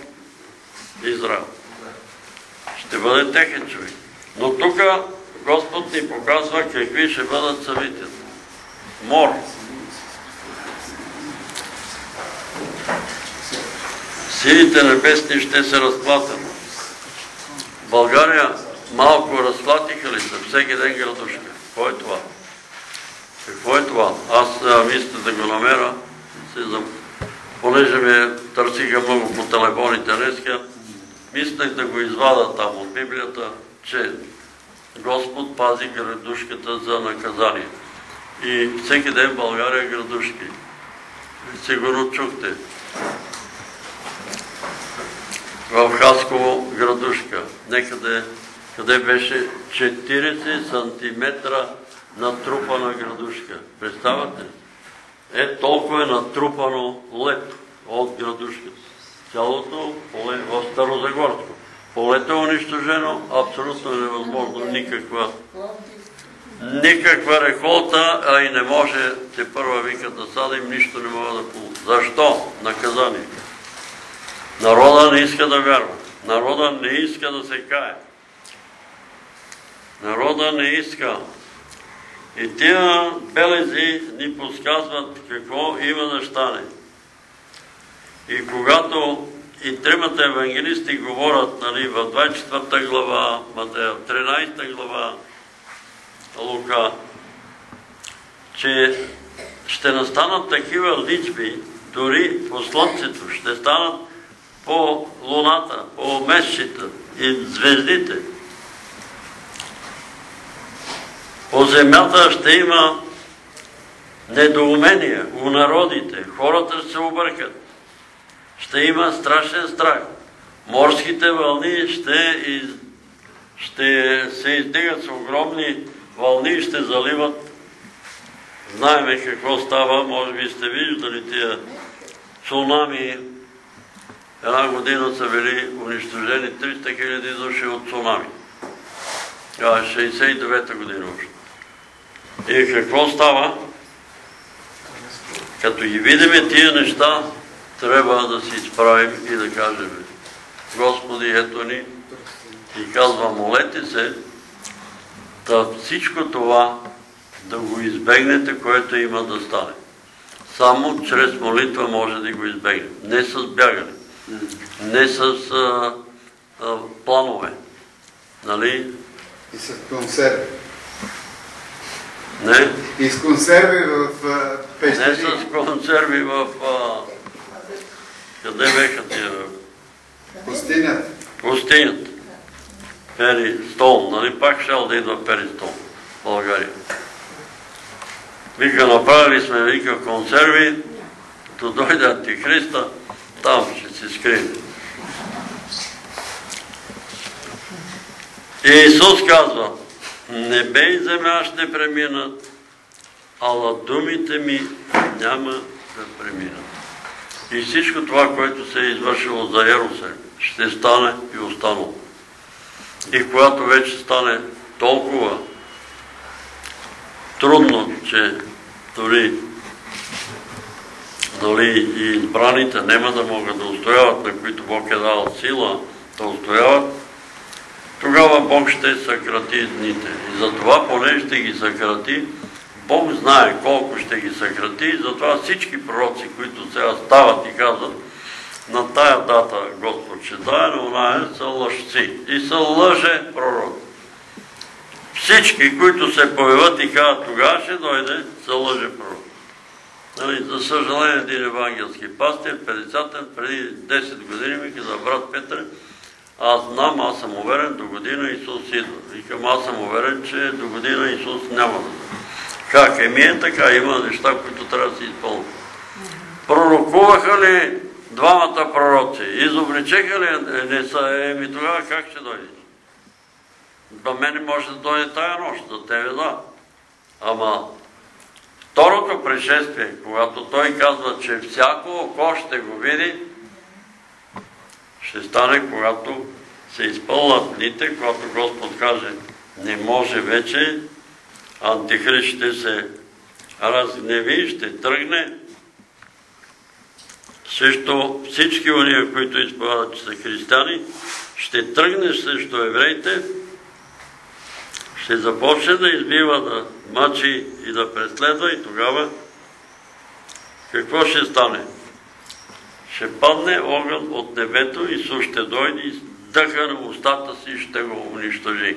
Израел? Ще бъде техен човек. Но тук Господ ни показва какви ще бъдат събитията. Мор. Силите небесни ще се разплатят. България малко разплатиха ли се? Всеки ден градушка. Какво е това? Какво е това? Аз мисля да го намеря, понеже ме търсиха много по телефоните днеска, мислех да го извада там от Библията, че Господ пази градушката за наказание. И всеки ден в България градушки. Сигурно чухте. В Хасково градушка. Некъде, къде беше 40 см натрупана градушка. Представате? Е, толкова е натрупано лето от градушката. Цялото поле в Старозагорско. Полето е унищожено, абсолютно невъзможно, никаква, никаква реколта, а и не може, те първа вика да садим, нищо не мога да получим. Защо? Наказание. Народа не иска да вярва. Народа не иска да се кае. Народа не иска. И тия белези ни подсказват какво има да стане. И когато и тримата евангелисти говорят нали, в 24 глава, Матея, 13 глава, Лука, че ще настанат такива личби, дори по слънцето, ще станат по луната, по месечета и звездите. По земята ще има недоумение у народите. Хората ще се объркат. Ще има страшен страх. Морските вълни ще, из... ще се издигат с огромни вълни и ще заливат. Знаеме какво става, може би сте виждали тия цунами. Една година са били унищожени 300 хиляди души от цунами. 69-та година още. И какво става? Като ги видиме тия неща, трябва да се изправим и да кажем Господи, ето ни и казва, молете се, да всичко това да го избегнете, което има да стане. Само чрез молитва може да го избегнем. Не с бягане, не с а, а, планове. Нали? И с консерви. Не? И с консерви в а, Не пещери. с консерви в... А... Къде беха тия? Пустинята. Пустинята. Пери стол, нали пак ще да идва пери стол в България. Вика, направили сме, вика, консерви, като дойде Антихриста, там ще се скрие. И Исус казва, небе и земя ще преминат, ала думите ми няма да преминат. И всичко това, което се е извършило за Ерусалим, ще стане и останало. И когато вече стане толкова трудно, че дори и избраните няма да могат да устояват, на които Бог е дал сила да устояват, тогава Бог ще съкрати дните. И затова, понеже ще ги съкрати, Бог знае колко ще ги съкрати и затова всички пророци, които сега стават и казват на тая дата Господ ще дае, но оная са лъжци и са лъже пророци. Всички, които се появят и казват тогава ще дойде, са лъже пророци. Нали, за съжаление, един евангелски пастир, 50-тен, преди 10 години ми каза брат Петър, аз знам, аз съм уверен, до година Исус идва. Викам, аз съм уверен, че до година Исус няма. Как е ми е така, има неща, които трябва да се изпълнят. Пророкуваха ли двамата пророци? Изобличеха ли? Не са, еми тогава как ще дойде? До мене може да дойде тая нощ, за тебе да. Ама второто пришествие, когато той казва, че всяко око ще го види, ще стане, когато се изпълнат дните, когато Господ каже, не може вече, Антихрист ще се разгневи, ще тръгне. Също всички уния, които изповядат, че са християни, ще тръгне срещу евреите, ще започне да избива, да мачи и да преследва и тогава какво ще стане? Ще падне огън от небето, Исус ще дойде и дъха на устата си ще го унищожи.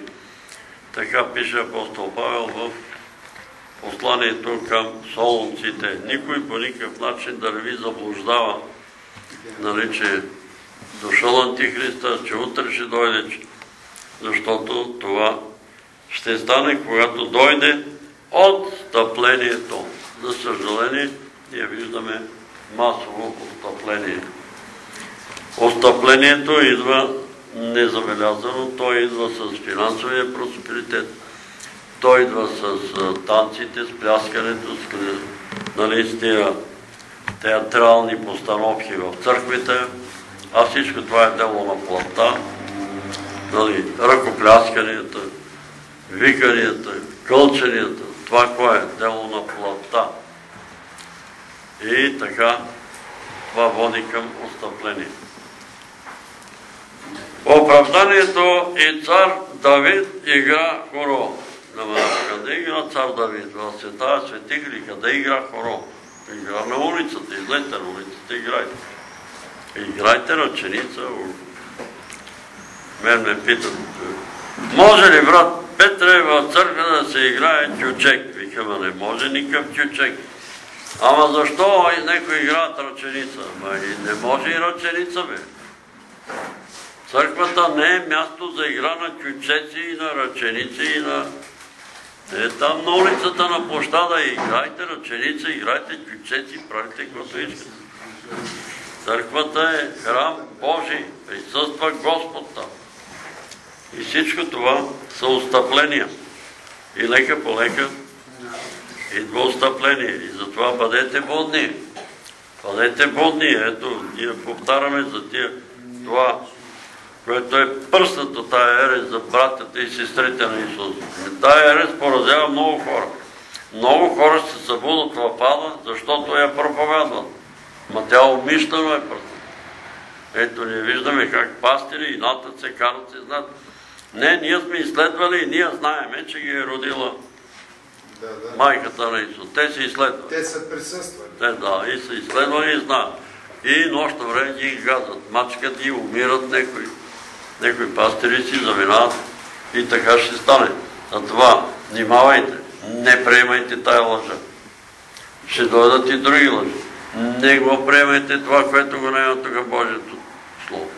Така пише апостол Павел в посланието към солунците. Никой по никакъв начин да не ви заблуждава, нали, че дошъл Антихриста, че утре ще дойде, защото това ще стане, когато дойде отстъплението. За съжаление, ние виждаме масово отстъпление. Отстъплението идва незабелязано, той идва с финансовия просперитет, той идва с танците, с пляскането, с, нали, театрални постановки в църквите, а всичко това е дело на плата, нали, ръкоплясканията, виканията, кълченията, това кое е дело на плътта. И така, това води към отстъпление. Оправданието и цар Давид игра хоро. Къде игра цар Давид? В света светих ли? Къде игра хоро? Игра на улицата, излезте на улицата, играйте. Играйте ръченица. Мен ме питат, може ли брат Петре в църква да се играе чучек? Викаме, не може никакъв чучек. Ама защо некои играят ръченица? Ама и не може и ръченица, бе. Църквата не е място за игра на чучеци и на ръченици и на... Е там на улицата на площада играйте ръченица, играйте чучеци, правите каквото искате. Църквата е храм Божий, присъства Господ там. И всичко това са отстъпления. И лека по лека идва отстъпление. И затова бъдете будни. Бъдете будни. Ето, ние повтаряме за тия това, което е пръснато тая ерес за братята и сестрите на Исус. Тая ерес поразява много хора. Много хора ще се събудат в ада, защото я проповядват. Ма тя умишлено е пръсната. Ето, ние виждаме как пастири и натът се карат се знаят. Не, ние сме изследвали и ние знаеме, че ги е родила Да, да. майката на Исус. Те се изследват. Те са присъствали. Те да, и са изследвали и знаят. И нощно време ги газват, мачкат ги, умират некои. Некои пастири си заминават и така ще стане. А това, внимавайте, не приемайте тая лъжа. Ще дойдат и други лъжи. Не го приемайте това, което го няма тук Божието Слово.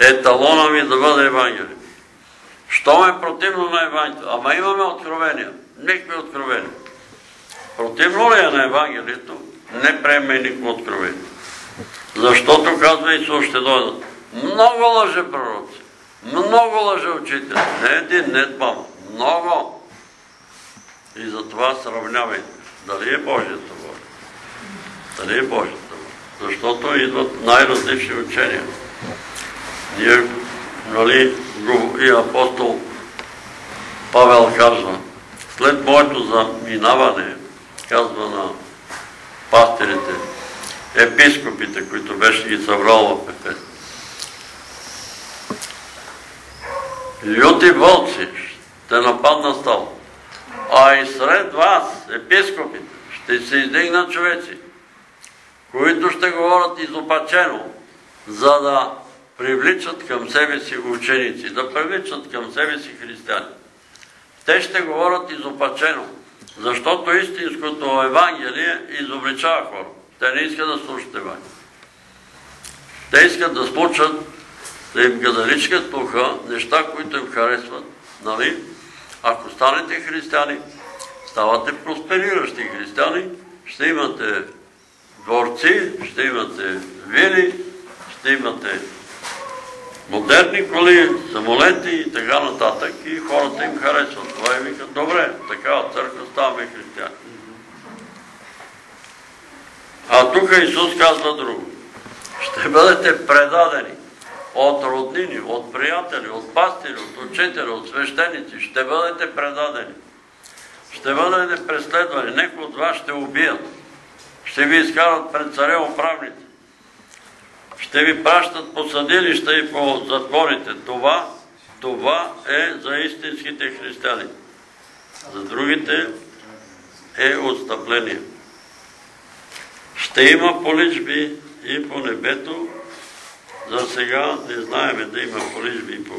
Еталона ми да бъде Евангелие. Що е противно на Евангелието? Ама имаме откровения. Никакви откровения. Противно ли е на Евангелието? Не приеме никакво откровение. Защото, казва Исус, ще дойдат много лъже пророци, много лъже учители. Не един, не двама. Много. И затова сравнявайте. Дали е Божията воля? Дали е Божията воля? Защото идват най-различни учения. Ние, нали, и апостол Павел казва, след моето заминаване, казва на пастирите, епископите, които беше ги събрал в Ефес. Люти вълци ще нападна стал. А и сред вас, епископите, ще се издигнат човеци, които ще говорят изопачено, за да привличат към себе си ученици, да привличат към себе си християни. Те ще говорят изопачено, защото истинското Евангелие изобличава хора. Те не искат да слушат Евангелие. Те искат да случат, да им гадаличкат духа, неща, които им харесват. Нали? Ако станете християни, ставате проспериращи християни, ще имате дворци, ще имате вили, ще имате модерни коли, самолети и така нататък. И хората им харесват. Това и викат, добре, такава църква ставаме християни. А тук Исус казва друго. Ще бъдете предадени от роднини, от приятели, от пастири, от учители, от свещеници. Ще бъдете предадени. Ще бъдете преследвани. Некои от вас ще убият. Ще ви изкарат пред царе управници. Ще ви пращат по съдилища и по затворите. Това, това е за истинските християни. За другите е отстъпление. Ще има поличби и по небето. За сега не знаеме да има поличби по...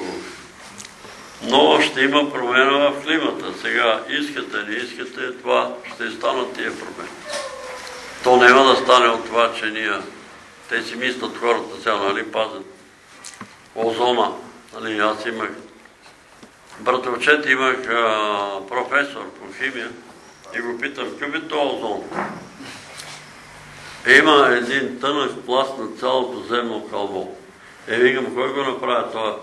Но ще има промена в климата. Сега искате, не искате, това ще станат тия промени. То няма да стане от това, че ние... Те си мислят хората сега, нали, пазят озона. Нали, аз имах... Братовчет имах професор по химия и го питам, какъв то озон? Има един тънък пласт на цялото земно кълбо. Е, викам, кой го направи това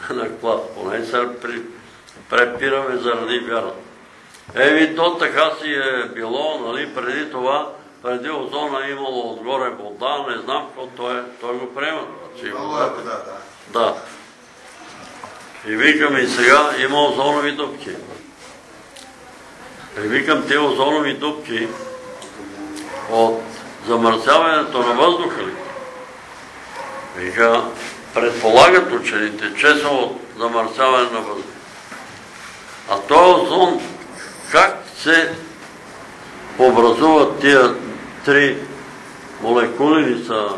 пласт? Поне се препираме заради вярата. Еми, то така си е било, нали, преди това, преди озона е имало отгоре вода, не знам какво той, е, той го приема. Много е вода. да. Да. И викаме и сега има озонови дупки. И викам, те озонови дупки от замърсяването на въздуха ли? Вика, предполагат учените, че са от замърсяване на въздуха. А този озон, как се образуват тия три молекули ли са?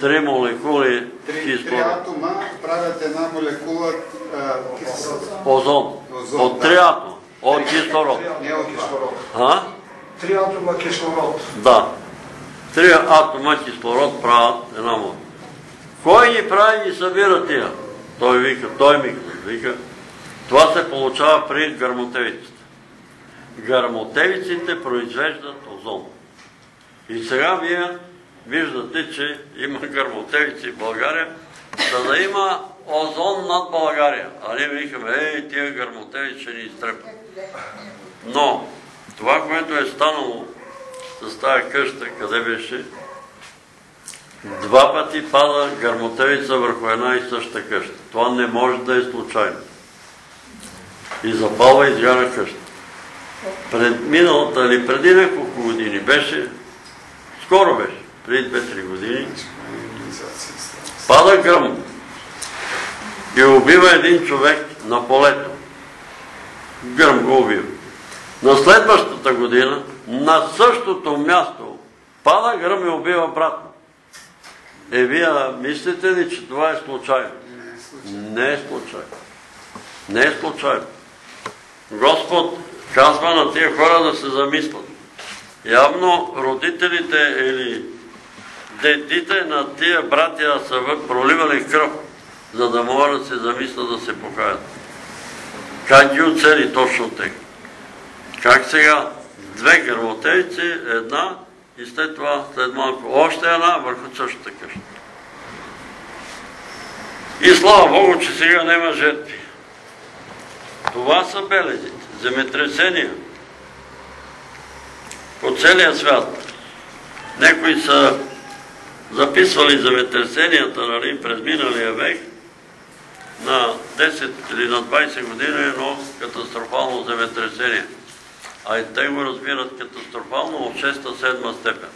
Три молекули Три, три кислород. атома правят една молекула кислород. Озон. Озон, От три атома. От кислород. Не от кислород. А? Три атома кислород. Да. Три атома кислород правят една молекула. Кой ги прави и събира тия? Той вика, той ми вика. Това се получава при гърмотевиците. Гърмотевиците произвеждат озон. И сега вие виждате, че има гърмотевици в България, за да има озон над България. А ние викаме, ей, тия гърмотевици ще ни изтрепат. Но това, което е станало с тази къща, къде беше, два пъти пада гърмотевица върху една и съща къща. Това не може да е случайно. И запалва и изгаря къща. Пред миналата или преди няколко години беше, скоро беше, преди 2-3 години, пада гръм и убива един човек на полето. Гръм го убива. На следващата година, на същото място, пада гръм и убива брат. Е, вие мислите ли, че това е случайно? Не е случайно. Не е случайно. Господ казва на тия хора да се замислят. Явно родителите или дедите на тия братя са проливали кръв, за да могат да се замислят да се покаят. Как ги оцели точно те? Как сега две гърмотевици, една и след това, след малко, още една върху същата къща. И слава Богу, че сега няма жертви. Това са белезите, земетресения по целия свят. Некои са записвали земетресенията нали, през миналия век на 10 или на 20 години едно катастрофално земетресение. А и те го разбират катастрофално от 6-7 степен.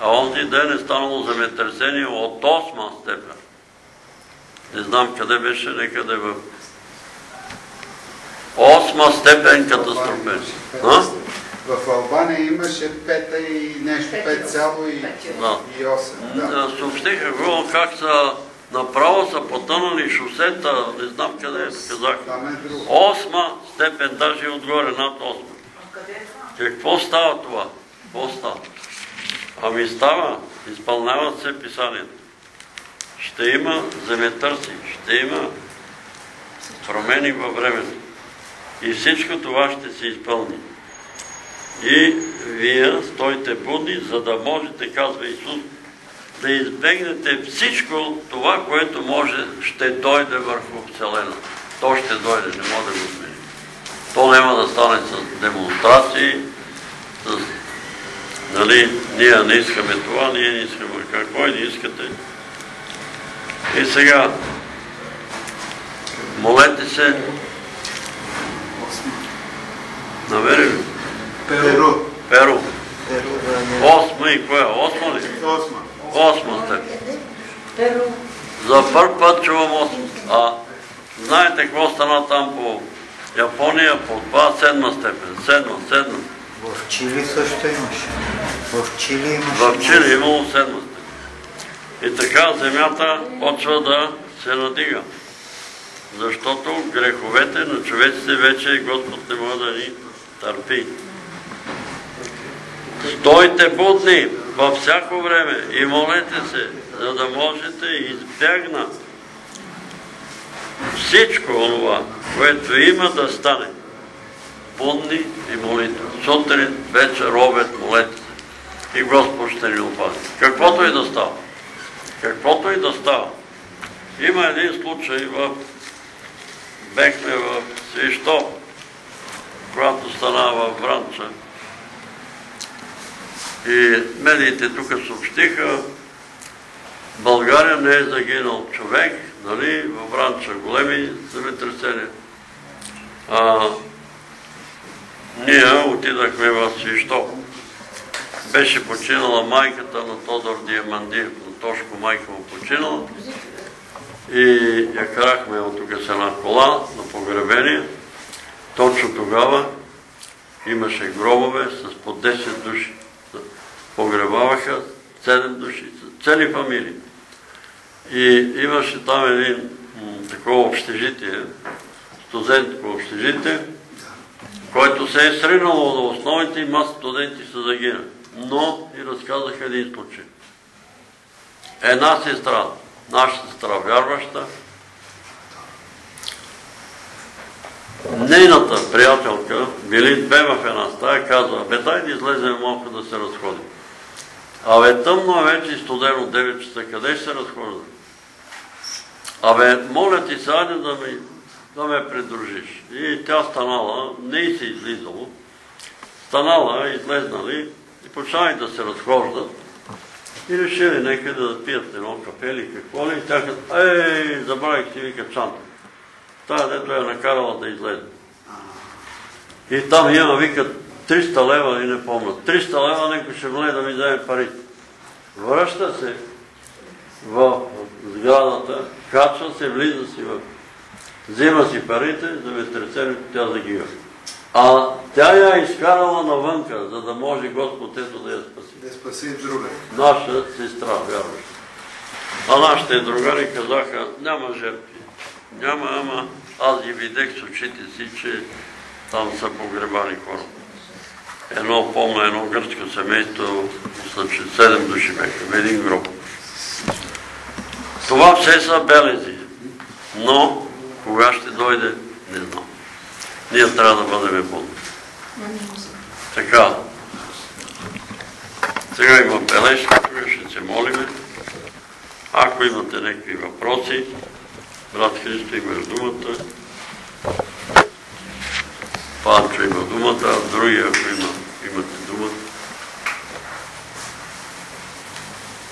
А онзи ден е станало земетресение от 8 степен. Не знам къде беше, некъде в 8 степен катастрофен. В Албания имаше пета и нещо, пет цяло и, Да. и осем. Да. Да, Съобщиха го как са направо са потънали шосета, не знам къде казах. Е друго. Осма степен, даже и отгоре над осма. Какво става това? Какво става? Ами става, изпълняват се писанието. Ще има земетърси, ще има промени във времето. И всичко това ще се изпълни. И вие стойте будни, за да можете, казва Исус, да избегнете всичко това, което може, ще дойде върху Вселената. То ще дойде, не може да го смени. То няма да стане с демонстрации, с... Нали, ние не искаме това, ние не искаме какво и не искате. И сега, молете се, намери ли? Перу. Перу. Перу. Осма и коя? Осма ли? Осма. Осма степен. За първ път чувам осма. А знаете какво стана там по Япония по това седма степен. Седма, седма. В Чили също имаше. В Чили имаше. В Чили имало седма степен. И така земята почва да се надига. Защото греховете на човеците вече Господ не може да ни търпи. Стойте будни във всяко време и молете се, за да можете избягна всичко онова, което има да стане. Будни и молитва. Сутрин, вечер, обед, молете се. И Господ ще ни опази. Каквото и да става. Каквото и да става. Има един случай в Бехме в Свищо, когато стана в Вранча. И медиите тук съобщиха, България не е загинал човек, нали, в Вранча големи земетресения. А, ние отидахме в Свищов. Беше починала майката на Тодор Диамандиев, на Тошко майка му починала. И я карахме от тук с една кола на погребение. Точно тогава имаше гробове с по 10 души. Погребаваха 7 души, цели фамилии. И имаше там един такова общежитие, студентско общежитие, който се е сринало на основите и маса студенти са загинали. Но и разказах един случай. Една сестра, наша сестра вярваща, нейната приятелка, били две в една стая, казва, бе дай да излезем малко да се разходим. Абе тъмно вече студено 9 часа, къде ще се разхожда? Абе, моля ти се, айде да, ми, да ме придружиш. И тя станала, не и се излизало, станала, излезнали и почнали да се разхождат и решили некъде да пият едно кафе или какво ли. И тя каза, ей, забравих си, вика чанта. Тая дето я накарала да излезе. И там има, вика, 300 лева и не помня. 300 лева некой ще влезе да ми вземе парите. Връща се в сградата, качва се, влиза си в... Взема си парите, за ветрецелието тя загива. А тя я изкарала навънка, за да може Господ ето да я спаси. Да спаси друга. Наша сестра, вярваща. А нашите другари казаха, няма жертви. Няма, ама аз ги видех с очите си, че там са погребани хора. Едно, помня, едно гръцко семейство, че седем души беха в един гроб. Това все са белези. Но, кога ще дойде, не знам. Ние трябва да бъдем будни. Така. Сега има бележки, тук ще се молиме. Ако имате някакви въпроси, брат Христо имаш думата. Панчо има думата, а други, ако има, имате думата.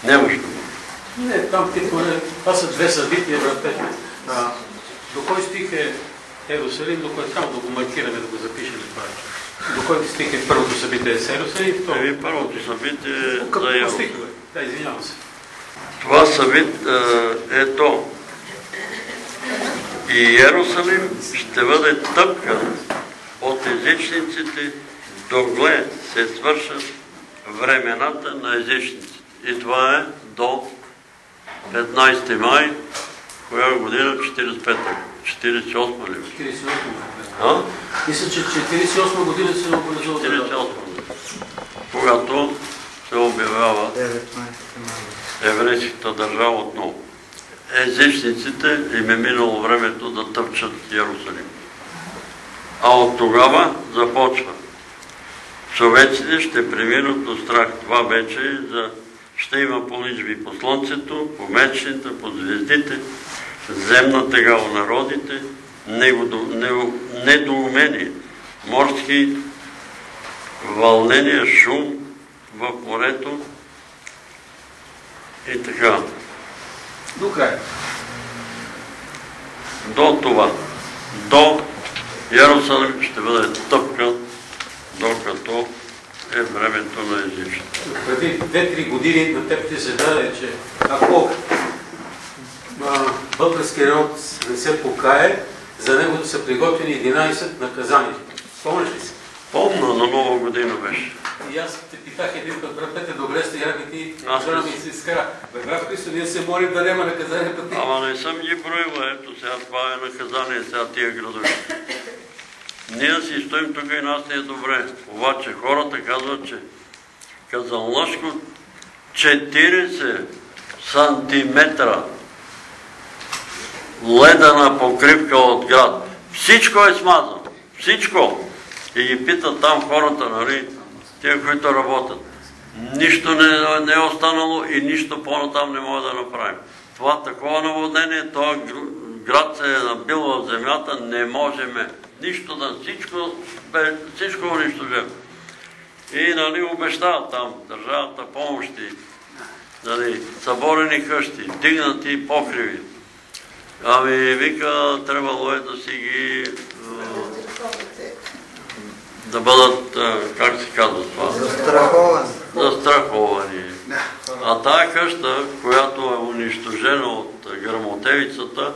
Нямаш думата. Не, там типа, това са две събития, брат Петро. А, До кой стих е Ерусалим, до кой само да го маркираме, да го запишем това. До кой стих е първото събитие с Ерусалим? Еми, първото събитие е за Ярусалим. Да, извинявам се. Това събит е, е то. И Иерусалим ще бъде тъпкан от езичниците, догле се свършат времената на езичниците. И това е до 15 май, коя година? 45-та. 48 ли? беше? 48 година. А? Мисля, че 48 година се образува 48 държавата. година. Когато се обявява 19 май. еврейската държава отново. Езичниците им е минало времето да тъпчат Ярусалим. А от тогава започва. Човеците ще преминат от страх. Това вече е за... ще има поличби по слънцето, по мечните, по звездите, земна тега у народите, недоумение, морски вълнения, шум в морето, и така, До края. до това, до Ярусалим ще бъде тъпкан, докато е времето на езичите. Преди 2-3 години на теб ти се даде, че ако български народ не се покае, за него да са приготвени 11 наказания. Спомняш ли си? Помна на нова година беше. И аз те питах един път, брат Петър, добре сте, як и ти, жена ми се изкара. Бе, брат Христо, ние се молим да няма наказание пъти. Ама не съм ги броила, ето сега това е наказание, сега тия градове. Ние си стоим тук и нас не е добре. Обаче хората казват, че Казанлъшко 40 сантиметра ледена покривка от град. Всичко е смазано. Всичко. И ги питат там хората, нали, тия, които работят. Нищо не, не е останало и нищо по-натам не може да направим. Това такова наводнение, този гр- град се е набил в земята, не можеме. Нищо да, всичко, бе, всичко унищожено. И нали, обещават там държавата помощи, нали, съборени къщи, дигнати покриви. Ами, вика, трябвало е да си ги а, да бъдат, а, как се казва това, Застрахован. застраховани. А тая къща, която е унищожена от грамотевицата,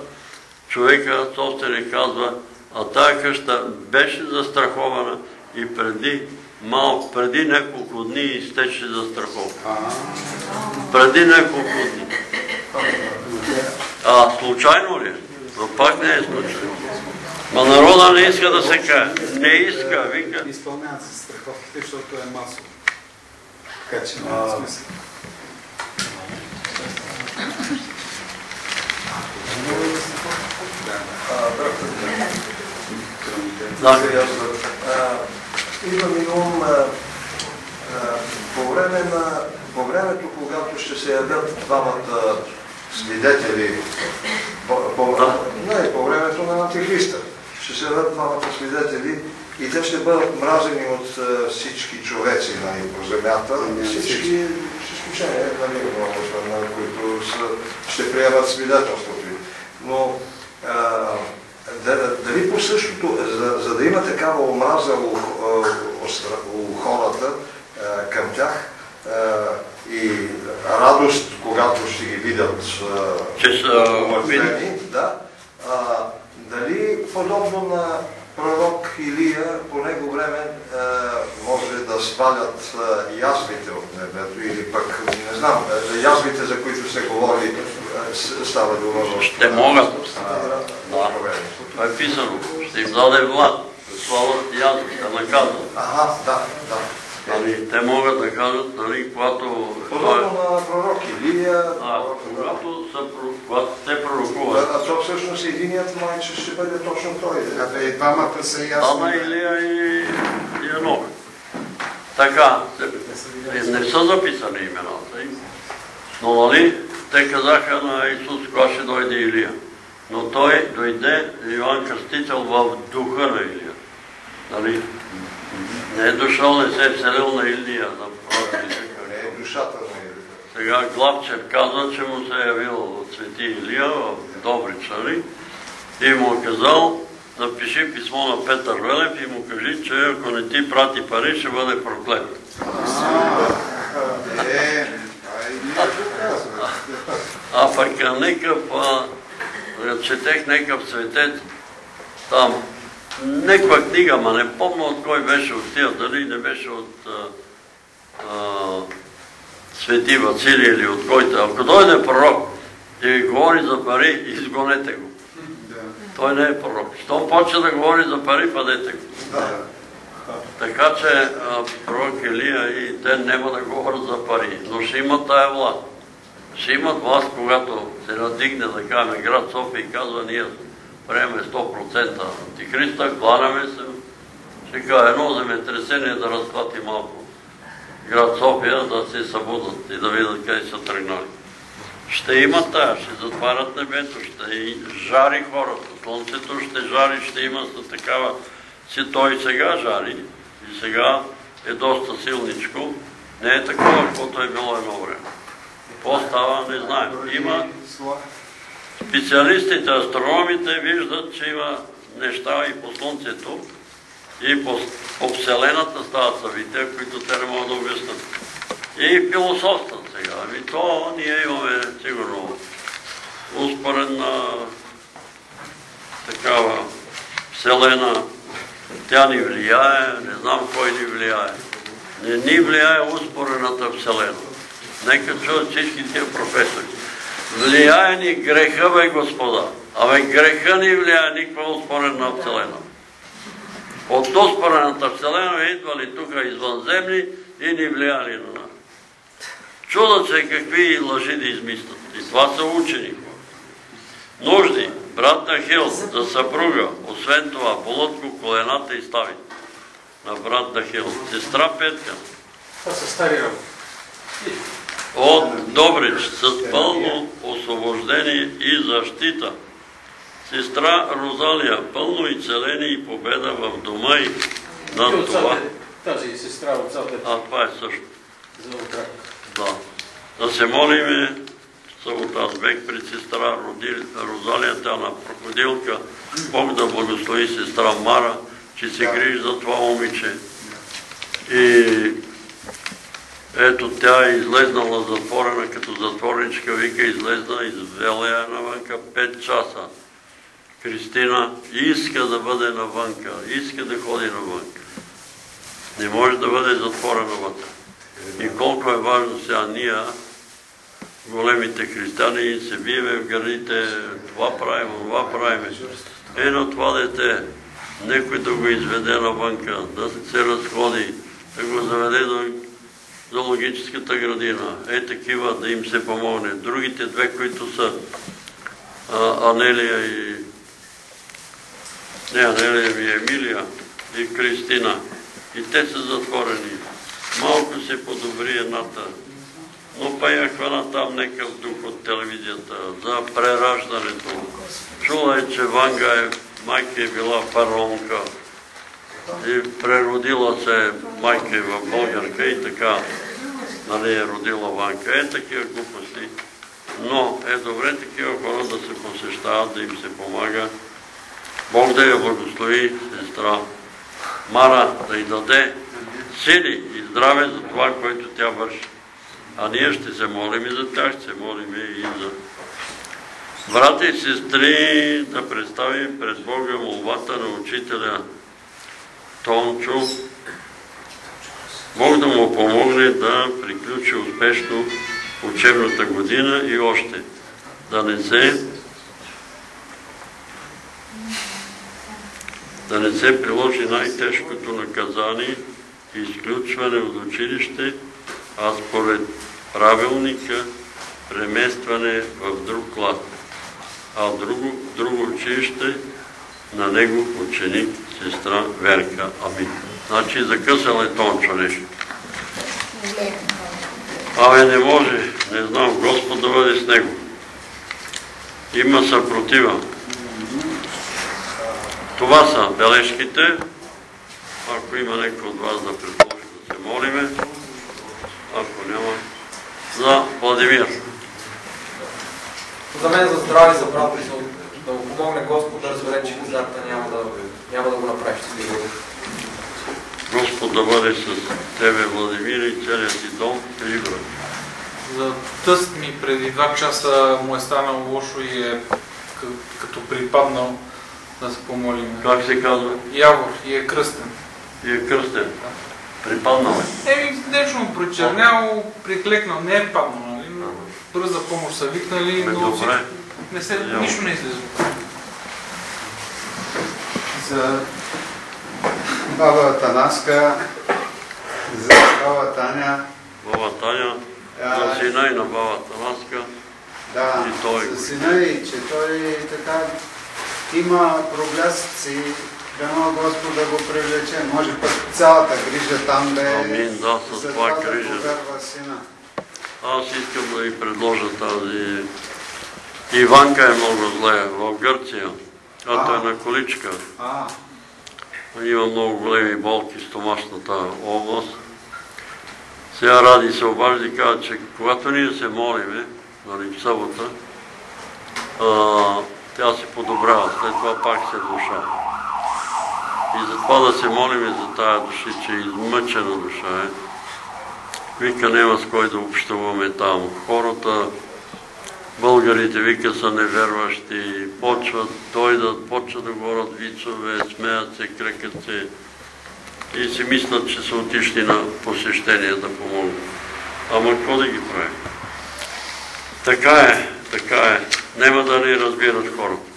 човека, собственик казва, а тая къща беше застрахована и преди малко, преди няколко дни изтече застраховка. Преди няколко дни. А случайно ли? е? Но пак не е случайно. Ма народа не иска да се кае. Не иска, вика. Изпълняват се страховките, защото е масово. Така че няма смисъл. Да. Идва ми на ум по време на по времето, когато ще се явят двамата свидетели, по, по, не, по времето на Антихриста, ще се явят двамата свидетели и те ще бъдат мразени от всички човеци нали, по земята, всички, с изключение нали, на, на които са, ще приемат свидетелството им. Но а, да- дали по същото, за, за да има такава омраза у, у, у хората към тях и радост, когато ще ги видят а, Че са умъртвени, да, дали подобно на пророк Илия по него време може да свалят язвите от небето или пък, не знам, язвите, за които се говори, става дума Ще могат. А, Да. Това е писано. Ще им даде власт. Да слават и аз, ще наказват. Ага, да, да. Нали, те могат да кажат, нали, когато... Подобно на пророк Илия, А, когато, са, когато те пророкуват. а то всъщност единият майче ще бъде точно той. Абе, и двамата са ясни. Ана Илия и, и Енох. Така, не са записани имената им. Но нали, те казаха на Исус, кога ще дойде Илия. Но той дойде, Йоанн Кръстител, в духа на Илия. Нали? Не е дошъл, не се е вселил на Илия, Не е душата на Илия. Сега Главчев казва, че му се е явил от Свети Илия в Добрич, нали? И му е казал, напиши писмо на Петър Велев и му кажи, че ако не ти прати пари, ще бъде проклет. Е, а. А пък а, четех некъв светец, там, неква книга, ма не помня от кой беше от тия, дали не беше от а, а, Свети Василий или от който. Ако дойде пророк и ви говори за пари, изгонете го. Той не е пророк. Щом почне да говори за пари, падете го. Така че а, пророк Илия и те няма да говорят за пари, но ще имат тая власт. Ще имат власт, когато се надигне, да кажем, град София и казва, ние приемаме 100% антихриста, кланяме се, ще кажа едно земетресение да разплати малко град София, да се събудат и да видят къде са тръгнали. Ще има тая, ще затварят небето, ще жари хората. Слънцето ще жари, ще има за такава си той сега жари. И сега е доста силничко. Не е такова, каквото е било едно време. Какво става, не знаем. Има специалистите, астрономите виждат, че има неща и по Слънцето, и по, Вселената стават събития, които те не могат да обяснат. И философстват сега. Ами то ние имаме сигурно успоредна такава Вселена. Тя ни влияе, не знам кой ни влияе. Не ни влияе успорената Вселена. Нека чуят всички тия професори. Влияе ни греха, бе, Господа. Абе, греха ни влияе никаква успорена Вселена. От успорената Вселена идвали тук извънземни и ни влияли на нас. Чудат се какви лъжи да измислят. И това са учени. Нужди, брат Дахил, за съпруга, освен това, болътко колената и стави на брат Дахил. Сестра Петка, Това са стари работи. От Добрич с пълно освобождение и защита. Сестра Розалия, пълно изцеление и победа в дома и И над отцата това. е- Тази сестра отцата е А това е също. за. Да. Да се молиме аз бех при сестра Роди- Розалия, тя на проходилка. Бог да благослови сестра Мара, че се грижи за това момиче. И ето тя е излезнала затворена като затворничка, вика излезна, извела я навънка 5 часа. Кристина иска да бъде навънка, иска да ходи навънка. Не може да бъде затворена вътре. И колко е важно сега ние, големите християни, се биеме в гърдите, това правим, това правим. Е на това дете, некой да го изведе навънка, да се разходи, да го заведе до зоологическата градина. Е такива да им се помогне. Другите две, които са Анелия и не, Анелия ми Емилия и Кристина. И те са затворени. Малко се подобри едната. Но па я хвана там некъв дух от телевизията за прераждането. Чула е, че Ванга е, майка е била фаронка и преродила се майка в българка и така нали, е родила Ванка. Е такива глупости. Но е добре такива хора да се посещават, да им се помага. Бог да я благослови, сестра Мара, да й даде сили и здраве за това, което тя върши. А ние ще се молим и за тях, ще се молим и за брати и сестри да представим пред Бога молбата на учителя Тончо. Бог да му помогне да приключи успешно учебната година и още. Да не се да не се приложи най-тежкото наказание изключване от училище, а според правилника преместване в друг клас, а друго, друго училище на него ученик, сестра Верка. Амин. Значи закъсал е Тончо нещо. Абе не може, не знам, Господ да бъде с него. Има съпротива. Това са бележките. Ако има някой от вас да предложи да се молиме, ако няма, за Владимир. За мен за здраве, за брат, да му помогне Господ да разбере, че хазарта няма да, няма да го направи щастливо. Господ да бъде с тебе, Владимир, и целият ти дом. Кажи, брат. За тъст ми преди два часа му е станало лошо и е като припаднал да се помолим. Как се казва? Явор и е кръстен. И е кръстен. Припаднал е. Еми, нещо му причерняло, приклекнал, не е паднал, нали? Бърза помощ са викнали, Ме, но добре. не се, нищо не излиза. За баба Танаска, за баба Таня, Баба Таня, за сина и на баба Танаска. да, и той за сина и че той така има проблясъци, дано Господ да го привлече. Може пък цялата грижа там да е Амин, да, с това да грижа. Аз искам да ви предложа тази... Иванка е много зле в Гърция. Ато е на количка. Има много големи болки в стомашната област. Сега Ради се обажда и казва, че когато ние се молиме, нали, в събота, тя се подобрява, след това пак се влушава. И затова да се молиме за тая души, че измъчена душа е. Вика, няма с кой да общуваме там. Хората, българите, вика, са неверващи, почват, дойдат, почват да говорят вицове, смеят се, крекат се и си мислят, че са отишли на посещение да помогнат. Ама какво да ги прави? Така е, така е. Нема да ни разбират хората.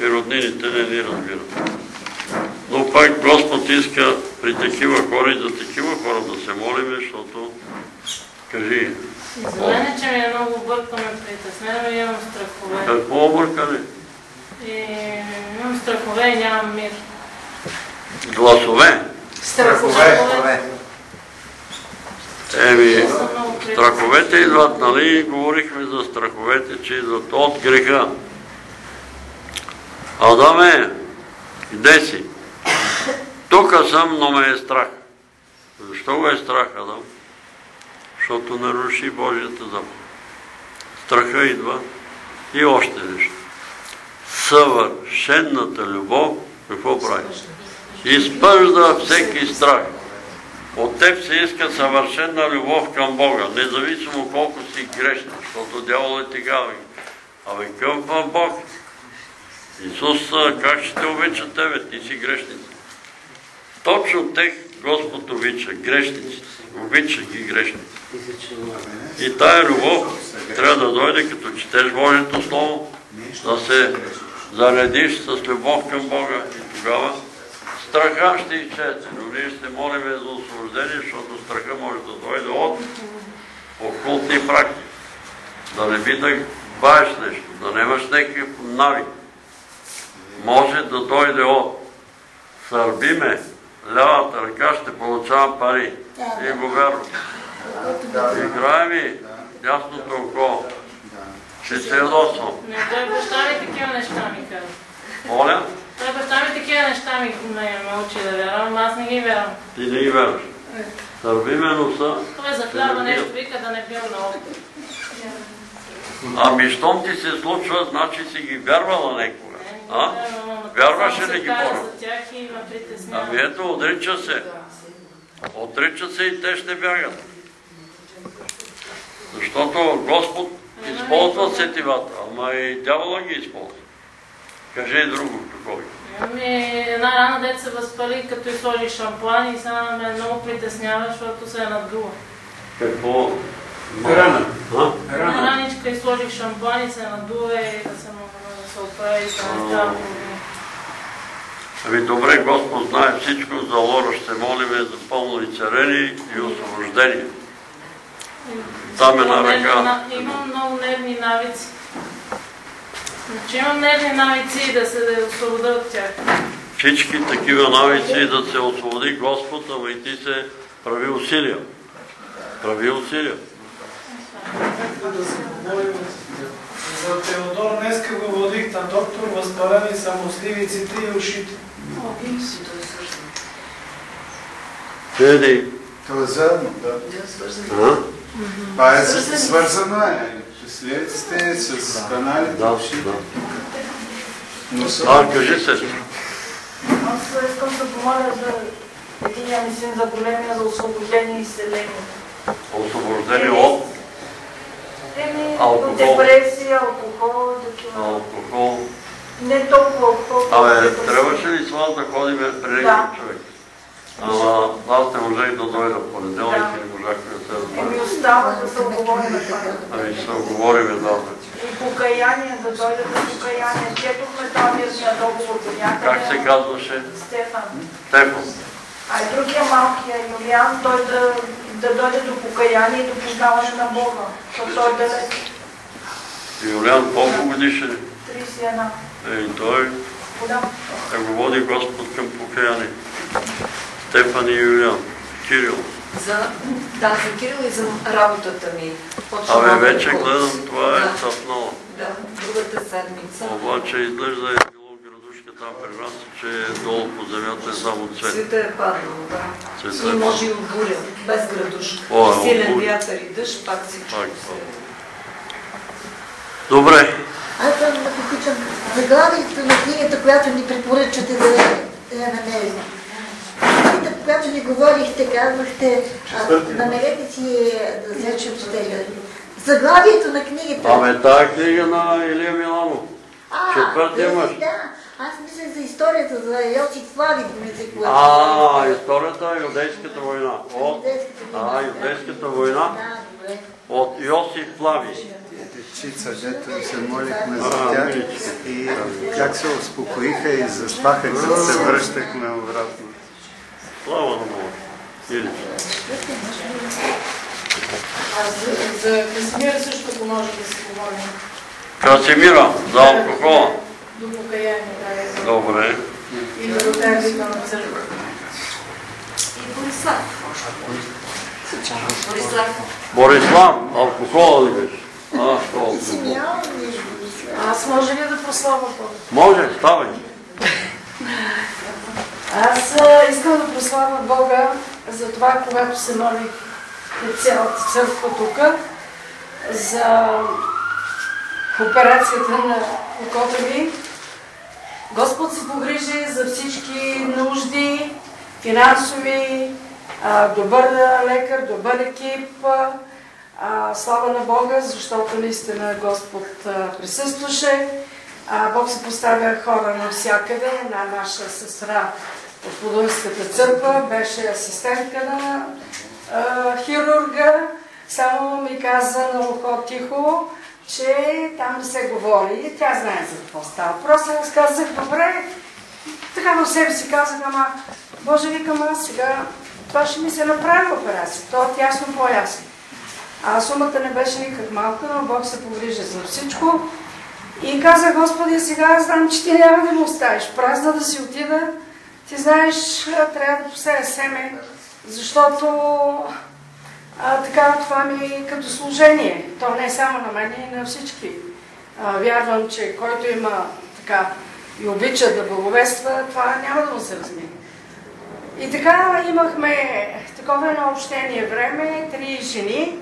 И роднините не ни разбират. Но пак Господ иска при такива хора и за такива хора да се молиме, защото, кажи, За мен е, че ми е много бъркано и притеснено и имам страхове. какво объркане? И имам страхове и нямам мир. Гласове. страхове. Еми, страховете идват, нали? Говорихме за страховете, че идват от греха. Адаме, где си? Тук съм, но ме е страх. Защо го е страх, Адам? Защото наруши Божията заповед. Страха идва и още нещо. Съвършенната любов, какво прави? изпъжда всеки страх. От теб се иска съвършена любов към Бога, независимо колко си грешен, защото дявол е тигавен. Абе, към Бог? Исус, как ще те обича тебе? Ти си грешница. Точно тех Господ обича, грешниците. Обича ги грешници. И тая любов трябва да дойде, като четеш Божието Слово, да се заредиш с любов към Бога и тогава страха ще изчезне. Но ние ще молим за освобождение, защото страха може да дойде от окултни практики. Да не би да баеш нещо, да нямаш някакъв навик. Може да дойде от сърбиме, лявата ръка ще получавам пари. И го вярвам. Играе ми дясното око. Ще се ядосвам. Не, той баща ми такива неща ми казва. Моля, Той баща ми такива неща ми ме, ме учи да вярвам, аз не ги вярвам. ти не ги вярваш. Сърбиме носа. Той за хляба нещо вика да не бил на опит. Ами, щом ти се случва, значи си ги вярвала некога. А? Вярваше ли ги ме притеснява. Ами ето, отрича се. Отрича се и те ще бягат. Защото Господ използва сетивата, ама и дявола ги използва. Кажи друго, какво е. Ами, една рана дет се възпали, като и сложи шампуан и сега ме много притеснява, защото се е надула. Какво? Рана. А? Една раничка и сложих шампуан и се надува и да се, да се оправи и да не става проблем. Ами добре, Господ знае всичко, за Лора ще молиме за пълно изцерение и освобождение. Там е на Нервни ръка. на- Имам много нервни навици. Значи имам нервни навици и да се да освобода от тях. Всички такива навици да се освободи Господ, ама и ти се прави усилия. Прави усилия. За Теодор днеска го водих на доктор, възпалени са му сливиците и ушите. Седи. Това е заедно, да. А? Това е свързано е. Сливиците с каналите, Да, да. Носа. А, кажи се. Аз искам да помоля за единия ми син за големия за освобождение и изцеление. Освобождение от Еми, Алкохол. депресия, алкохол, такива. алкохол. Не толкова алкохол. Абе, трябваше ли с вас да ходим при Да. човек? Ама аз не можех да дойда в понеделник Да. и не можахме да се Еми разберем. остава да се оговори на това. Ами ще се оговорим да. И покаяние, да дойде до покаяние. Четохме това мирния договор до някъде. Как се казваше? Стефан. Стефан. А и другия малкия Юлиан, той да, да дойде до покаяние и до познаване на Бога. Защото той е далеч. Юлиан колко годишен 31. е? Той Голям. да го води Господ към покаяние. Стефан и Юлиан. Кирил. За, да, за Кирил и за работата ми. Почва Абе, вече да гледам, това е Да. цъфнало. Да, другата седмица. Обаче изглежда е било градушка там при нас, че е долу по земята е само цвет. Света е паднал, да. Цвета е И може и от буря, без градуш. О, от Силен вятър и дъжд, пак всичко Пак, се... Добре. Аз съм да попитам заглавието на книгата, която ни препоръчате да я намерим. Книгата, която ни говорихте, казвахте, намерете си е, да взечем стеля. Заглавието на книгата. Аме тая книга на Илия Миланов. Четвъртия да, мъж. Да, аз мисля за историята за Йосиф Флавин, мисля, която... А, историята е Юдейската война. От, а, да. Юдейската война от Йосиф Флави. Дечица, дето се молихме за тях и как се успокоиха и заспаха, като се връщахме обратно. Слава на. Или. А за, за Красимир също ако може да се помоли. Красимира, за алкохола. До покаяние, да, за- Добре. и да отиде на църква. И Борислав. Борислав. Борислав, алкохола ли беше? А, що алкохол? Аз може ли да прославя Бога? Може, ставай. Аз искам да прославя Бога за това, когато се пред цялата църква тук, за операцията на окото ми Господ се погрижи за всички нужди, финансови, добър лекар, добър екип. Слава на Бога, защото наистина Господ присъстваше. А, Бог се поставя хора навсякъде. Една наша сестра от Подунската църква беше асистентка на хирурга. Само ми каза на ухо тихо, че там не се говори. И тя знае за какво става. Просто аз казах, добре, така в себе си казах, ама, Боже, викам аз сега, това ще ми се направи операция. То е ясно по-ясно. А сумата не беше никак малка, но Бог се погрижи за всичко. И каза, Господи, сега знам, че ти няма да му оставиш. Празна да си отида. Ти знаеш, трябва да посея семе, защото а, така, това ми е като служение. То не е само на мен, и на всички. А, вярвам, че който има така и обича да благовества, това няма да му се размие. И така имахме такова едно общение време, три жени,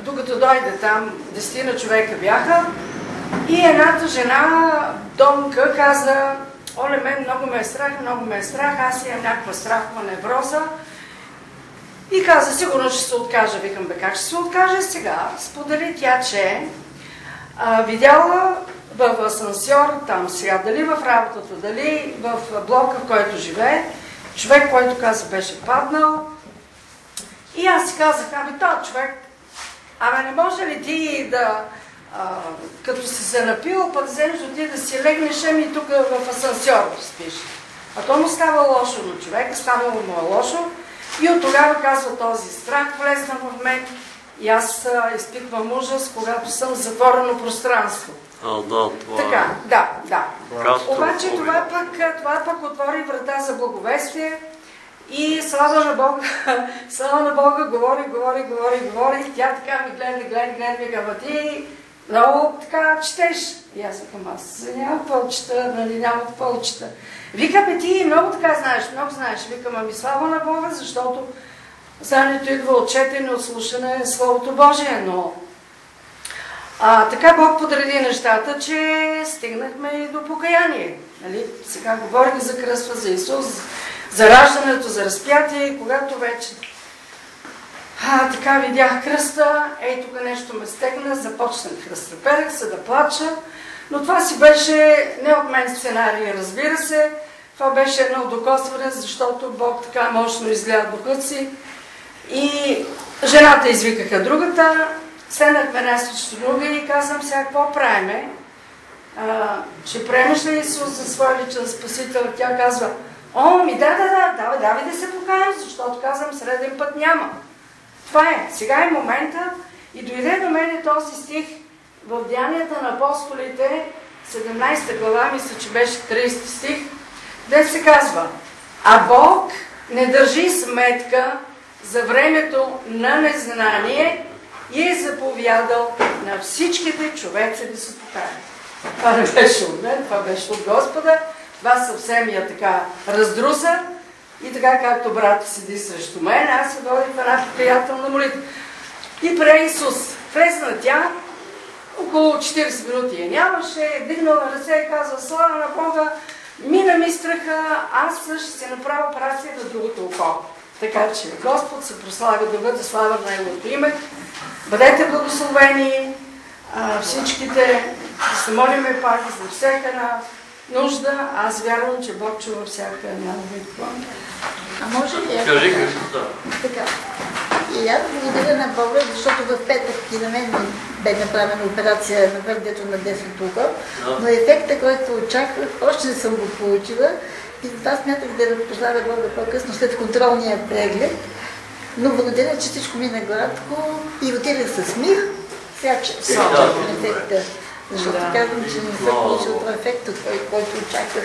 докато дойде там, десетина човека бяха, и едната жена, домка, каза, оле, мен много ме е страх, много ме е страх, аз имам някаква страхова невроза. И каза, сигурно ще се откажа. Викам, бе, как ще се откаже сега? Сподели тя, че а, видяла в асансьор, там сега, дали в работата, дали в блока, в който живее, човек, който каза, беше паднал. И аз си казах, ами този човек, ами не може ли ти да, а, като си се напил, пък вземеш от ти да си легнеш, ами тук в асансьор спиш. А то му става лошо на човека, станало му е лошо. И от тогава, казва, този страх влезна в мен и аз а, изпитвам ужас, когато съм в затворено пространство. А, да, това Така, да, да. Кастро, Обаче това пък, това пък отвори врата за благовестие и слава на Бога, слава на Бога, говори, говори, говори, говори. Тя така ми гледа, гледа, гледа, ама ти много така четеш. И аз викам, аз няма какво чета, нали, няма какво чета. Вика, бе, ти много така знаеш, много знаеш. Викам, ами слава на Бога, защото знанието идва от четене, от слушане Словото Божие, но а, така Бог подреди нещата, че стигнахме и до покаяние. Нали? Сега говорих за кръства, за Исус, за раждането, за разпятие, когато вече а, така видях кръста, ей тук нещо ме стегна, започнах, разтреперах се да плача, но това си беше не от мен сценарий, разбира се, това беше едно докосване, защото Бог така мощно изля духът си. И жената извикаха другата, седнахме една срещу друга и казвам сега какво правиме. А, ще приемеш ли Исус за своя личен спасител? Тя казва, о, ми да, да, да, давай, давай да се покаям, защото казвам, среден път няма. Това е. Сега е момента и дойде до мене този стих в Деянията на апостолите, 17 глава, мисля, че беше 30 стих, де се казва, а Бог не държи сметка за времето на незнание и е заповядал на всичките човеци да се покаят. Това не беше от мен, това беше от Господа. Това съвсем я така раздруса. И така, както брат седи срещу мен, аз се водих в една приятелна молитва. И пре Исус. Влезна тя, около 40 минути я нямаше, дигнала ръце и казва, слава на Бога, мина ми страха, аз ще се направя операция на другото око. Така че Господ се прославя да бъде слава на Неговото име. Бъдете благословени а, всичките, да се молиме пак за всяка една нужда. Аз вярвам, че Бог чува всяка една молитва. А може ли? Кажи Така. И аз благодаря на Бога, защото в петък и на мен бе направена операция на върдето на десното око, Да. но ефекта, който очаквах, още не съм го получила и затова смятах да прославя Бога по-късно след контролния преглед. Но благодаря, че всичко мина гладко и отидах с мир. Сега че все Да, защото Да. казвам, че не съм получила това ефекта, той, който очаквах.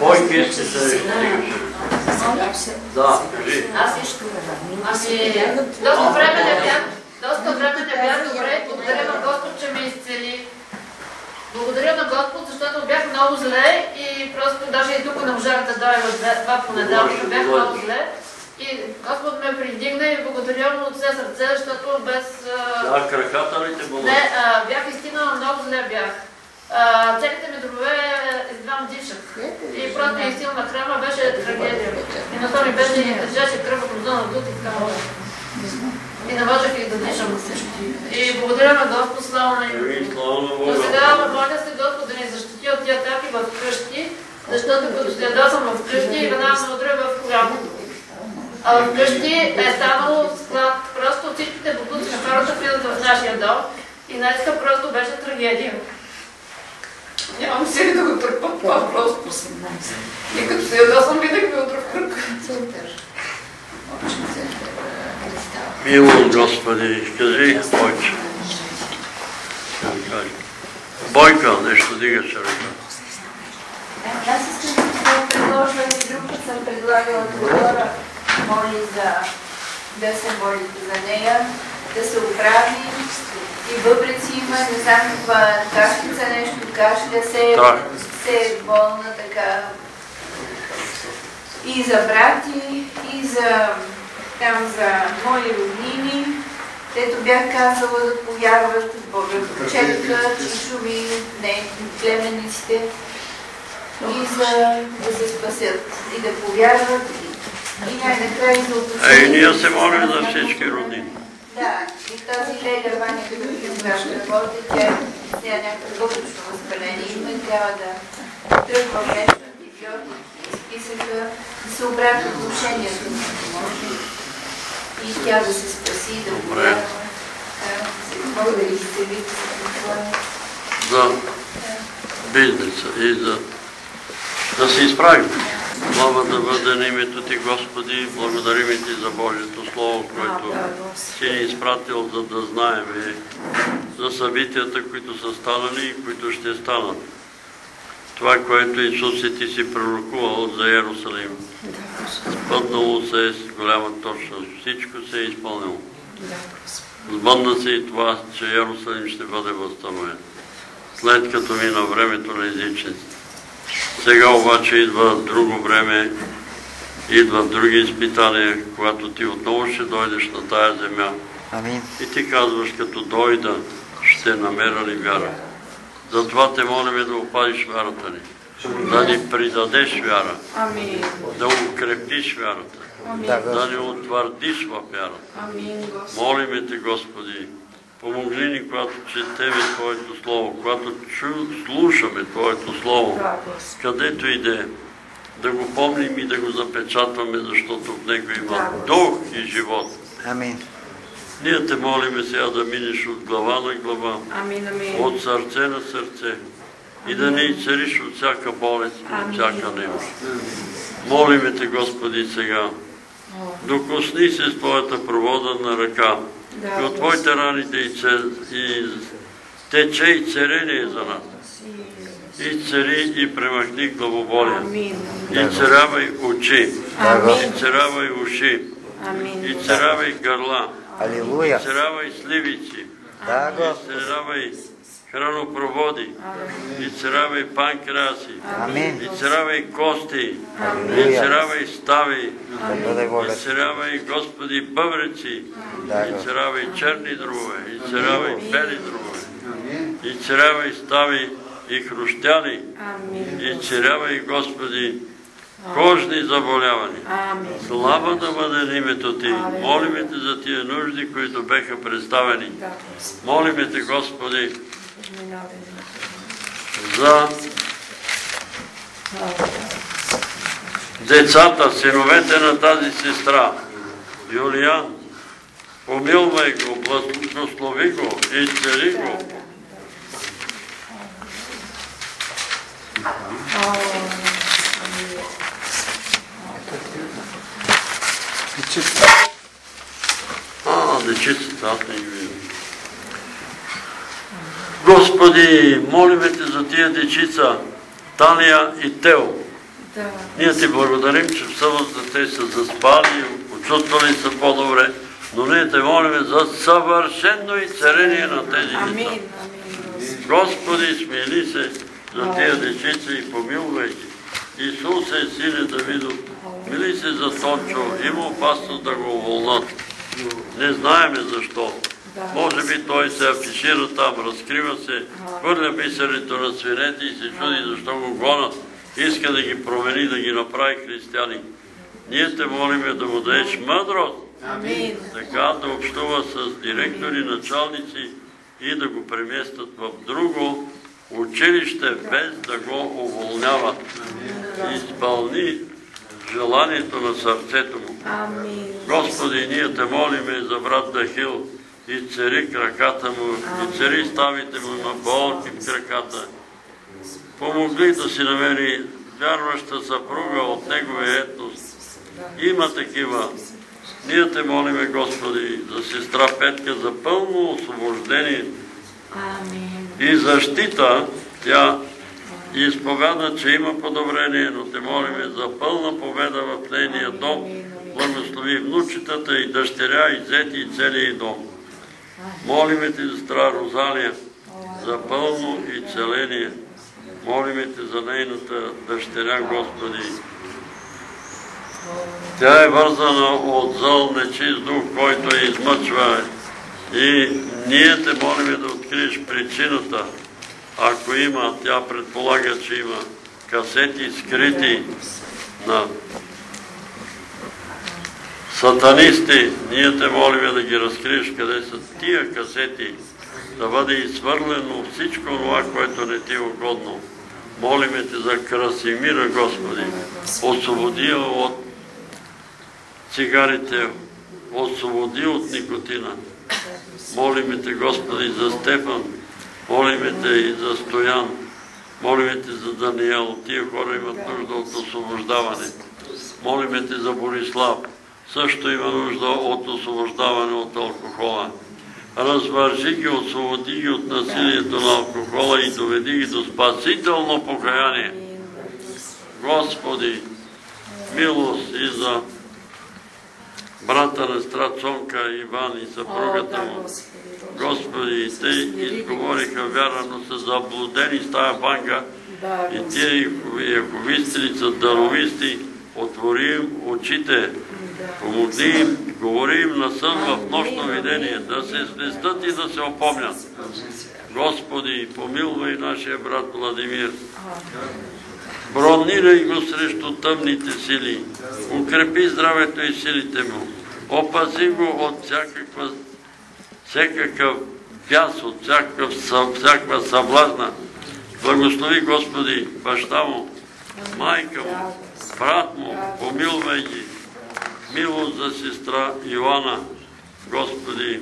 Бойки ще се. Да, кажи. Аз също. Ами, доста време не бях, доста време не бях добре. Благодаря на Господ, че ме изцели. Благодаря на Господ, защото бях много зле и просто даже и тук не можах да дойда два понеделника, бях много зле. И Господ ме придигна и благодаря му от все сърце, защото без... Да, краката ли те болят? не, а, бях изстигнала много зле бях. а, целите ми дробове едва дишах. И просто и силна кръва беше трагедия. И на то ми беше и държеше кръв от на дух и така И можех и да дишам. И благодаря на Господ, слава на И слава на Но сега моля се Господ да ни защити от тия атаки в къщи, защото като ще ядосам в къщи и веднага ме удря в коляното. А в къщи е станало склад. Просто всичките бутуци на хората влизат в нашия дом и днеска просто беше трагедия. Нямам сили да го търпа това просто. И като се ядосам, видях ми утре в кръг. Милост, Господи, кажи, Бойче. Бойка, нещо дигаш ръка. Аз искам да предложа и друг път съм предлагала Теодора моли за да се молите за нея, да се оправи и бъбреци има, не знам каква кашлица нещо, кашля се, Так. се е болна така. И за брати, и за там за мои роднини, Тето бях казала да повярват в Бога, Четка, Чишови, не, племенниците, и за да се спасят, и да повярват, и най-накрая и и ние се молим за всички роднини. Да, и тази Леля Ваня, като географска работи, тя с нея някакво вътрешно възпаление има и трябва да тръгва вместо антибиотик, изписаха да се обрати отношението, може. И тя да се спаси, да се- Мога да изцелите за бизнеса и за да се изправим. Слава да бъде на името Ти, Господи, благодарим Ти за Божието Слово, което си ни изпратил, за да знаем и за събитията, които са станали и които ще станат. Това, което Исус и Ти си пророкувал за Иерусалим. Спътнало се с голяма точност. Всичко се е изпълнило. Сбъдна се и това, че Иерусалим ще бъде възстановен. След като мина времето на езичниците. Сега обаче идва друго време, идват други изпитания, когато ти отново ще дойдеш на тая земя. Амин. И ти казваш, като дойда, ще намеря ли вяра. Затова те молиме да опазиш вярата ни. Да ни придадеш вяра. Амин. Да укрепиш вярата. Амин. Да ни утвърдиш в вярата. Амин, Господи. Молиме те, Господи, помогни ни, когато четеме Твоето Слово, когато чу, слушаме Твоето Слово, където иде, да го помним и да го запечатваме, защото в него има Да, дух и живот. Амин. Ние те молиме сега да минеш от глава на глава, Амин, амин. от сърце на сърце и да не изцелиш от всяка болест и от всяка немощ. Молиме те, Господи, сега. Докосни се с Твоята проводна ръка Да, и от Твоите рани да и, це- и тече и царение за нас. И цари и премахни главоболие. И царявай очи. Амин. И царявай уши. Амин. И царявай гърла. Алилуя. И царявай сливици. И царявай хранопроводи. И царявай панкреаси. Амин. И царявай кости. И царявай стави. И царявай, Господи, бъбреци. Да, И царявай черни дробове. И царявай бели дробове. И царявай стави и хрущяни. И царявай, Господи, кожни заболявания. Слава да бъде на името Ти. Молиме Те за тия нужди, които беха представени. Молиме Те, Господи. За децата, синовете на тази сестра. Юлиан, помилвай го, благослови го, изцели го. А, дечицата, аз не ги. Господи, молиме Те за тия дечица, Таня и Тео. Да. Ние Ти благодарим, че в събота те са заспали, почувствали са по-добре, но ние Те молиме за съвършено изцеление на тези деца. Амин. Амин. Господи, смили се за тия дечица и помилвай ги. Исусе, сине Давидов, мили се за Тончо, има опасност да го уволнат. Не знаеме защо, Може би той се афишира там, разкрива се, хвърля бисерито на свинете и се чуди защо го гонат. Иска да ги промени, да ги направи християни. Ние те молиме да му дадеш мъдрост, така да общува с директори, началници и да го преместят в друго училище, без да го уволняват. Изпълни желанието на сърцето му. Господи, ние те молиме за брат Дахил и цари краката му, и цари ставите му, има болки в краката. Помогли да си намери вярваща съпруга от неговия етнос. Има такива. Ние те молиме, Господи, за сестра Петка, за пълно освобождение и защита. Тя изповяда, че има подобрение, но те молиме за пълна победа в нейния дом. Благослови внучетата и дъщеря, и зети, и целият дом. Молиме ти сестра Розалия, за пълно изцеление. Молиме те за нейната дъщеря, Господи. Тя е вързана от зъл нечист дух, който я измъчва. И ние те молиме да откриеш причината. Ако има, тя предполага, че има касети скрити на сатанисти. Ние те молиме да ги разкриеш къде са тия касети, да бъде изсвърлено всичко това, което не ти е угодно. Молиме те за Красимира, Господи. Освободи от цигарите, освободи от никотина. Молиме те, Господи, за Стефан, молиме те и за Стоян, молиме те за Даниел. Тия хора имат нужда от освобождаване. Молиме те за Борислав, също има нужда от освобождаване от алкохола. Развържи ги, освободи ги от насилието на алкохола и доведи ги до спасително покаяние. Господи, милост и за брата на страт Цонка Иван и съпругата му. Господи, те изговориха вяра, но са заблудени с тая банка и тия яковисти са даровисти, отвори им очите, помогни им, говори им на сън в нощно видение, да се свестат и да се опомнят. Господи, помилвай нашия брат Владимир. Бронирай го срещу тъмните сили. Укрепи здравето и силите му. Опази го от всякаква, всякакъв бяс, от всякакъв, всякаква съблазна. Благослови Господи, баща му, майка му, брат му, помилвай ги. Милост за сестра Йоана. Господи,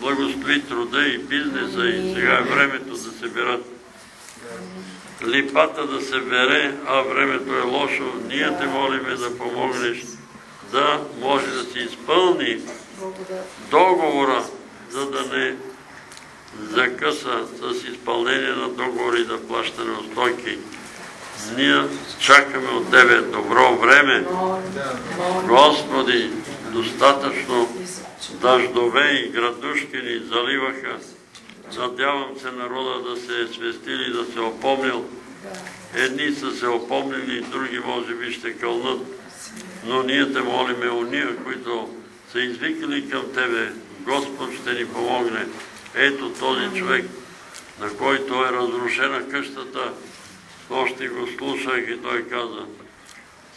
благослови труда и бизнеса и сега е времето да се берат липата да се бере, а времето е лошо, ние те молиме да помогнеш да може да се изпълни договора, за да не закъса с изпълнение на договори да плащаме устойки. Ние чакаме от Тебе добро време. Господи, достатъчно дъждове и градушки ни заливаха. Надявам се народа да се е свестили, да се опомнил. Едни са се опомнили, други може би ще кълнат. Но ние те молиме, уния, които са извикали към Тебе, Господ ще ни помогне. Ето този човек, на който е разрушена къщата, още го слушах и той каза,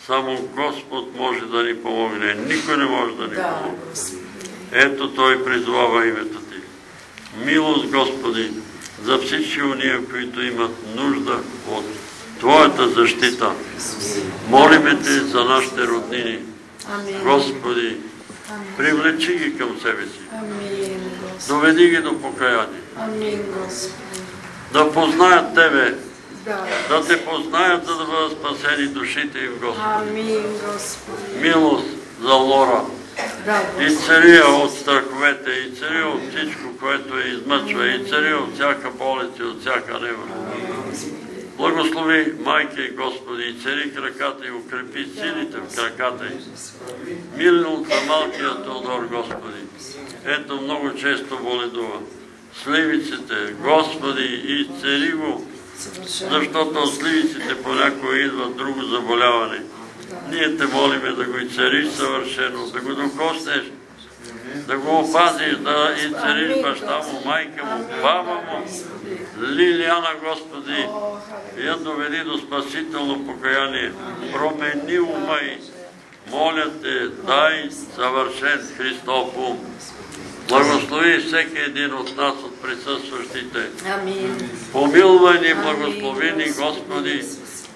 само Господ може да ни помогне, никой не може да ни помогне. Ето той призвава името Ти. Милост, Господи, за всички уния, които имат нужда от Твоята защита. Молиме Те за нашите роднини. Господи, привлечи ги към себе си. Доведи ги до покаяние. Да познаят Тебе, да те познаят, за да бъдат спасени душите им, Господи. Милост за Лора. И цария от страховете, и цария от всичко, което е измъчва, и цария от всяка болест и от всяка немощ. Благослови, майка и Господи, и цари краката и укрепи силите в краката й. Милно за малкия Теодор, Господи. Ето много често боледува. Сливиците, Господи, и цари го, защото от сливиците понякога идва друго заболяване. Ние те молиме да го и цариш съвършено, да го докоснеш да го опазиш, да и цариш баща му, майка му, баба му, Лилияна, Господи, я доведи до спасително покаяние, промени ума и моля те, дай съвършен Христов ум. Благослови всеки един от нас, от присъстващите. Амин. Помилвай ни, благослови ни, Господи.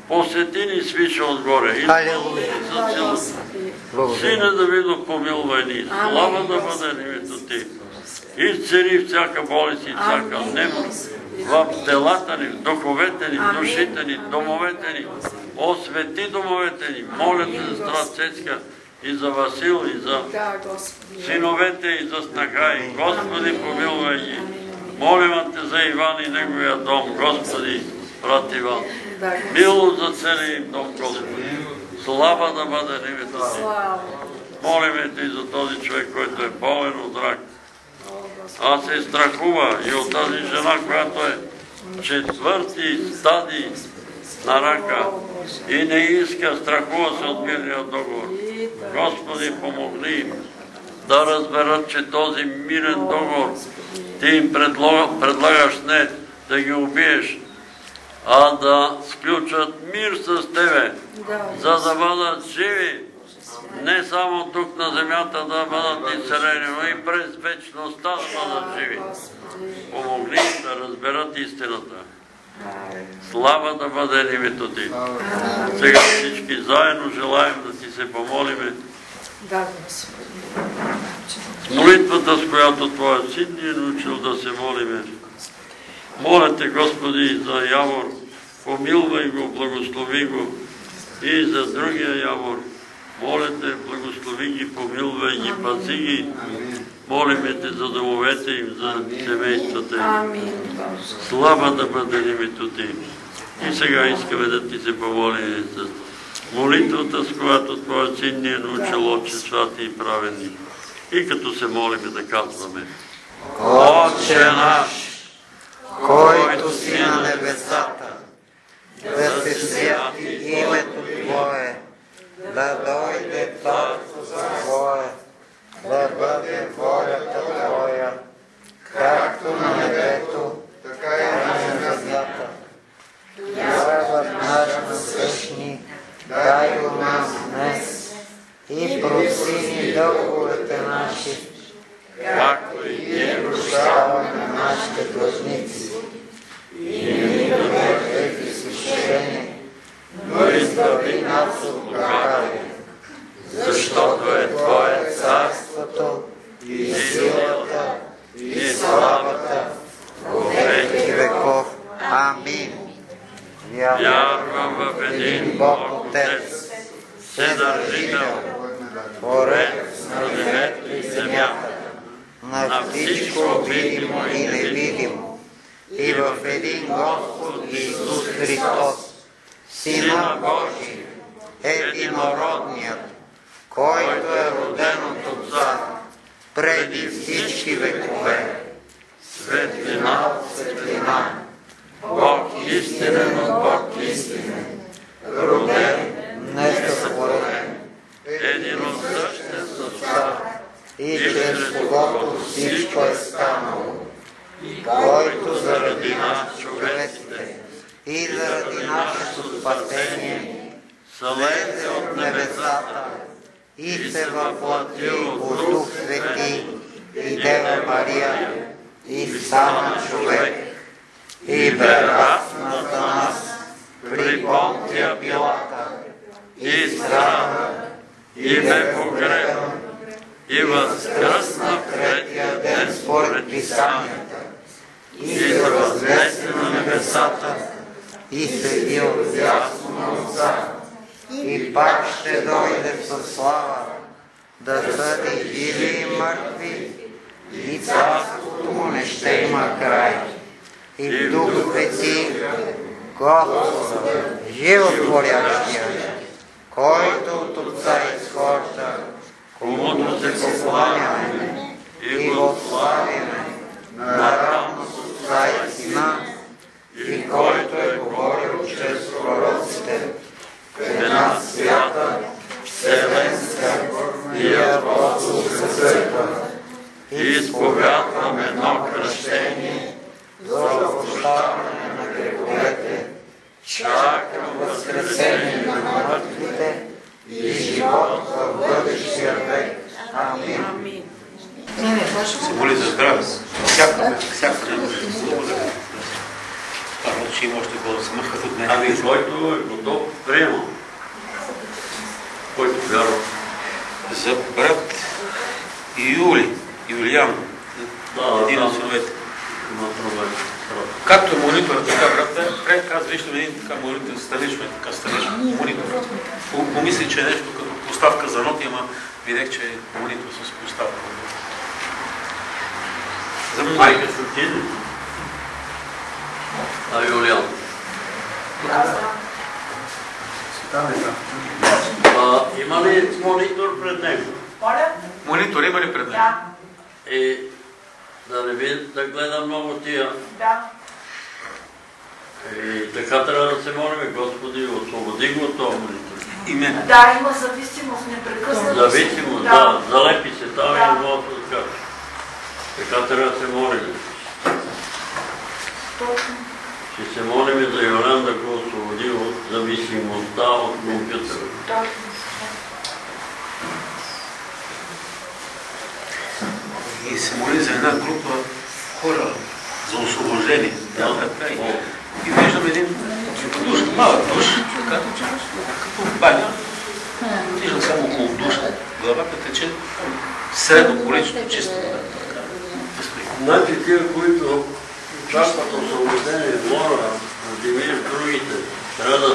Посети ни свише отгоре. Цяло. Сине Давидо, помилвай ни. Слава да бъде името Ти. Изцери всяка болест и всяка немощ в телата ни, в духовете ни, в душите ни, домовете ни. Освети домовете ни. Моля те за страт Цецка и за Васил, и за Да, синовете и за снаха и Господи помилвай ги. Молим те за Иван и неговия дом, Господи, брат Иван. Милост за целия им дом, Господи. Слава да бъде името Ти. Молиме Ти за този човек, който е болен от рак. А се страхува и от тази жена, която е четвърти стадий на рака и не иска, страхува се от мирния договор. Господи, помогни им да разберат, че този мирен договор Ти им предлагаш не да ги убиеш, а да сключат мир с Тебе, за да бъдат живи, не само тук на земята да бъдат изцелени, но и през вечността да бъдат живи. Помогни им да разберат истината. Слава да бъде името Ти. Сега всички заедно желаем да Ти се помолиме молитвата, с която Твоя син ни е научил да се молиме. Моля Те, Господи, за Явор, помилвай го, благослови го и за другия Явор. Моля Те, благослови ги, помилвай ги, пази ги. Молиме Те за домовете им, за семействата им. Амин, Боже. Слава да бъде името Ти. И сега искаме да Ти се помолим с молитвата, с която Твоя син ни е научил Отче свати и праведни. И като се молиме да казваме Отче наш, който си на небесата, да се святи името Твое, да дойде царството Твое, да бъде волята Твоя, както на небето, така и на земята. Хлебът наш насъщни, дай го нас днес и проси ни дълговете наши, както и ние прощаваме на нашите длъжници. И ни доведе в изкушение, но избави нас от. Защото е Твое царството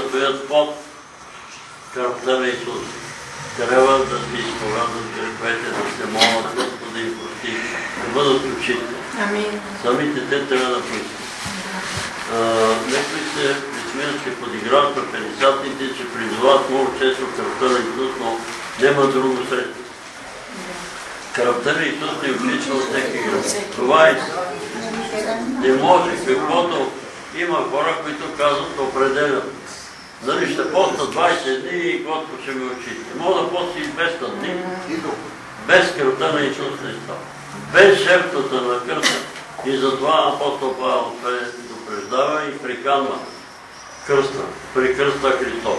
стоят под кръвта на Исус. Трябва да си изповядат греховете, да се молят Господи и прости, да бъдат учители. Амин. Самите те трябва да поискат. Некои се присмеят, че подиграват на пенисатните, че призоват много често кръвта на Исус, но няма друго средство. Кръвта на Исус ни отлича от всеки грех. Това е. Не може, каквото има хора, които казват, определят. Дали ще поста 20 дни и Господ ще ме учи. Мога да пости и 200 дни. Без кръвта на Исус става. Без жертвата на кръста. И затова апостол Павел предупреждава и приканва кръста, при кръста Христос.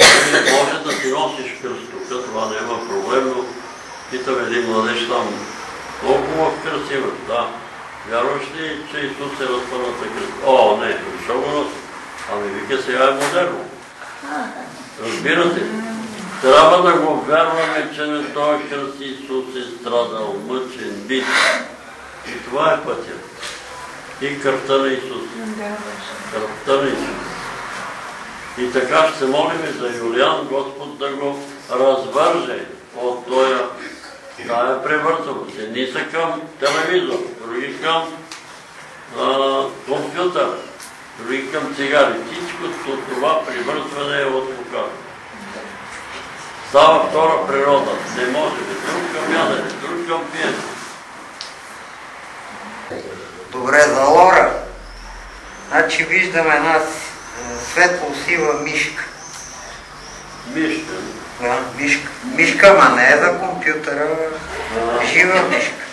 И може да си носиш кръст това няма проблем, но питам един младеж там, много хубав кръст имаш, да. Вярваш ли, че Исус е разпърната кръст? О, не, защо го носи? Ами вика сега е модерно. Разбирате? Трябва да го вярваме, че на този кръст Исус е страдал, мъчен, бит. И това е пътя. И кръвта на Исус. Кръвта на Исус. И така ще се молим за Юлиан, Господ да го развърже от този тая превързаност. Едни са към телевизор, други към а, компютър, други към цигари. Всичко това привързване е от Лука. Става втора природа. Не може. Друг към ядене, друг към пиене. Добре, за Лора. Значи виждам една с- светло-сива мишка. Мишка? Да, мишка. Мишка, ма не е за компютъра, жива мишка.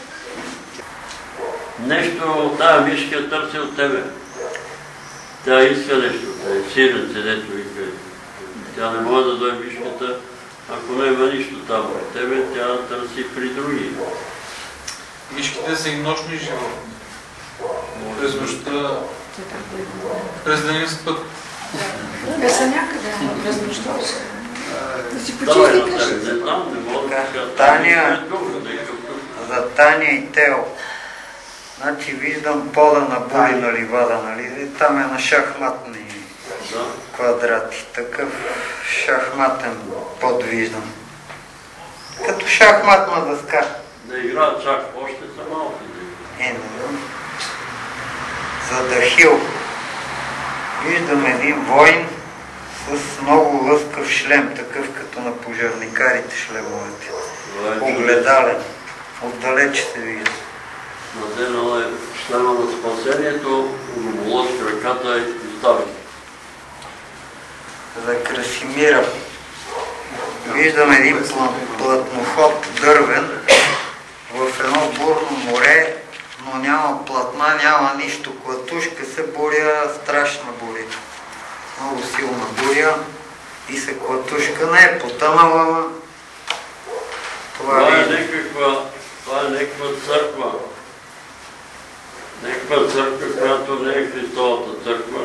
Нещо от тая мишка търси от тебе. Тя иска нещо, тя е сиренце, дето вика. Тя не може да дойде мишката, ако няма нищо там от тебе, тя търси при други. Мишките са и нощни животни. През нощта, през деня спът. Те са някъде, през нощта. Да си почисти къщата. не знам, не мога да кажа. Таня, е за Таня и Тео. Значи виждам пода на були на ливада, нали? И Там е на шахматни квадрати. Такъв шахматен под виждам. Като шахматна дъска. Да играят чак, още са малки. Е, не. За Дахил. Виждам един воин с много лъскав шлем, такъв като на пожарникарите шлемовете. Огледален. Отдалече се вижда. Наденала е шлема на спасението, го моложи ръката и стави. За Красимира. Виждам един пла- плътноход дървен в едно бурно море, но няма платна, няма нищо. Клатушка се буря, страшна буря. Много силна буря и се клатушка. Не е потънала, това Това е е някаква, това е някаква църква. Някаква църква, която не е Христовата църква.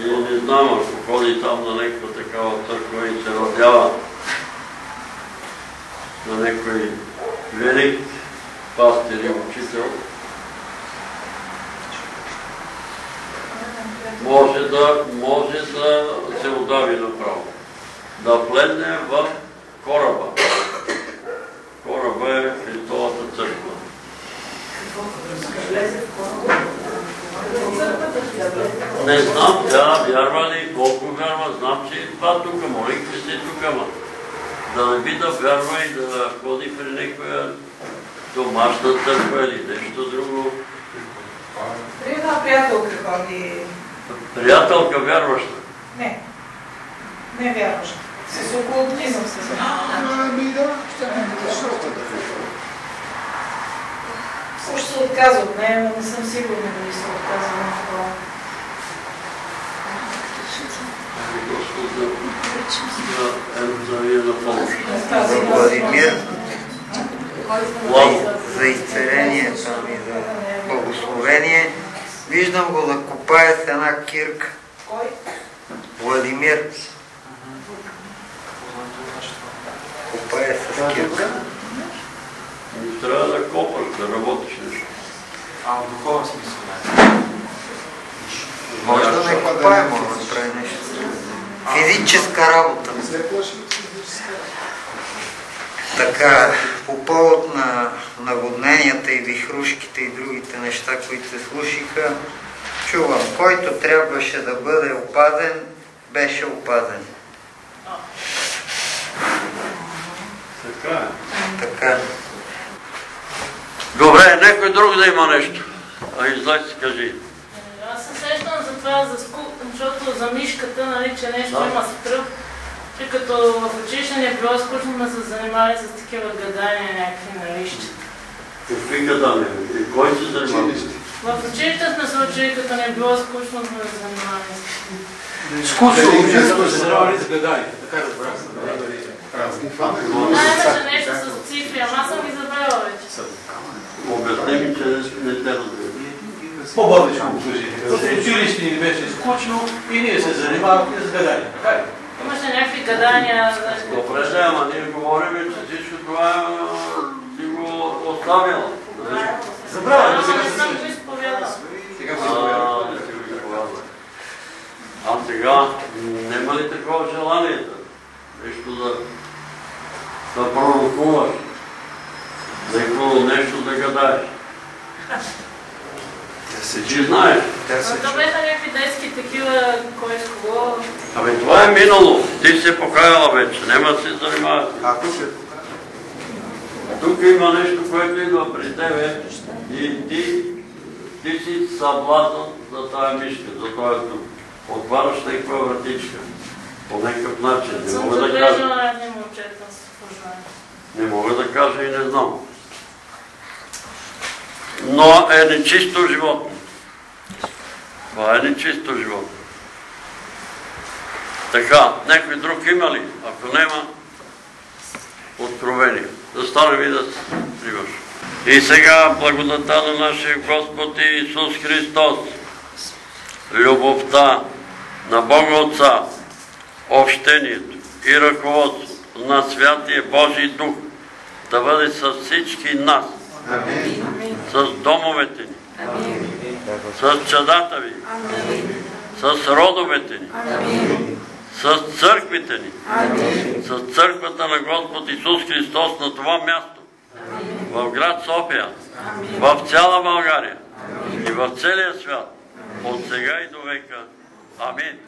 И не знам, ако ходи там на някаква такава църква и се радява на някой велик пастир и учител, може да, може да се удави направо. Да влезне в кораба. Кораба е Христовата църква. Не знам, тя вярва ли, колко вярва, знам, че това тук, молихме се тук, ама да не би да вярва и да ходи при някоя домашна църква или нещо друго. При една приятелка ходи... Приятелка вярваща. Не. Не вярваш. С окултизъм се занимава. Ами да, ще не защо да Също се отказва от нея, но не съм сигурна дали се отказва на това. За Владимир, за изцелението ми, за благословение. Виждам го да копае с една кирка. Кой? Владимир. Копае с кирка. Не трябва да копаш, да работиш. А в духовен смисъл не. Може да не копае, може да прави нещо. Физическа работа. Така, по повод на наводненията и вихрушките и другите неща, които се слушаха, чувам, който трябваше да бъде опазен, беше опазен. Така е. Така. Добре, някой друг да има нещо. А излез си кажи. Аз се сещам за това, за скул, защото за мишката, нали, че нещо Да. има стръв. Че като в училище не е било скучно да се занимавали с такива гадания, някакви налища. Какви гадания? И кой се занимава? В училище сме се учили, като не е било скучно да се занимаваме с Скучно, учителство се занимава с гадание. Така разбрах. Знаеме, че нещо с цифри, ама аз съм ги забравила вече. Обясни ми, че не те разбира. По-бързо го кажи. В училище ни беше скучно и ние се занимавахме с гадание. Така ли? Имаше някакви гадания, Добре, да, ама ние говорим, че всичко това би го оставила. Забравя, не се. Сега се А, сега, нема ли такова желание да нещо да, да пророкуваш? Някакво нещо да гадаеш? Ти знаеш. Но то бяха някакви детски такива, кой с кого. Абе, това е минало. Ти се покаяла вече. Нема да се занимаваш. А тук е Тук има нещо, което идва при тебе и ти, ти си съблазан за тази мишка, за това тук. Отваряш някаква вратичка. По някакъв начин. Не мога да кажа. забележила едни момчета с познание. Не мога да кажа и не знам. Но е нечисто животно. Това е нечисто животно. Така, някой друг има ли? Ако няма, откровение. Да станем да приваш. И сега благодата на нашия Господ Исус Христос, любовта на Бога Отца, общението и ръководството на Святия Божий Дух да бъде с всички нас, с домовете ни, с чадата ви, с родовете ни, с църквите ни, с църквата на Господ Исус Христос на това място, в град София, в цяла България. И в целия свят, от сега и до века. Амин.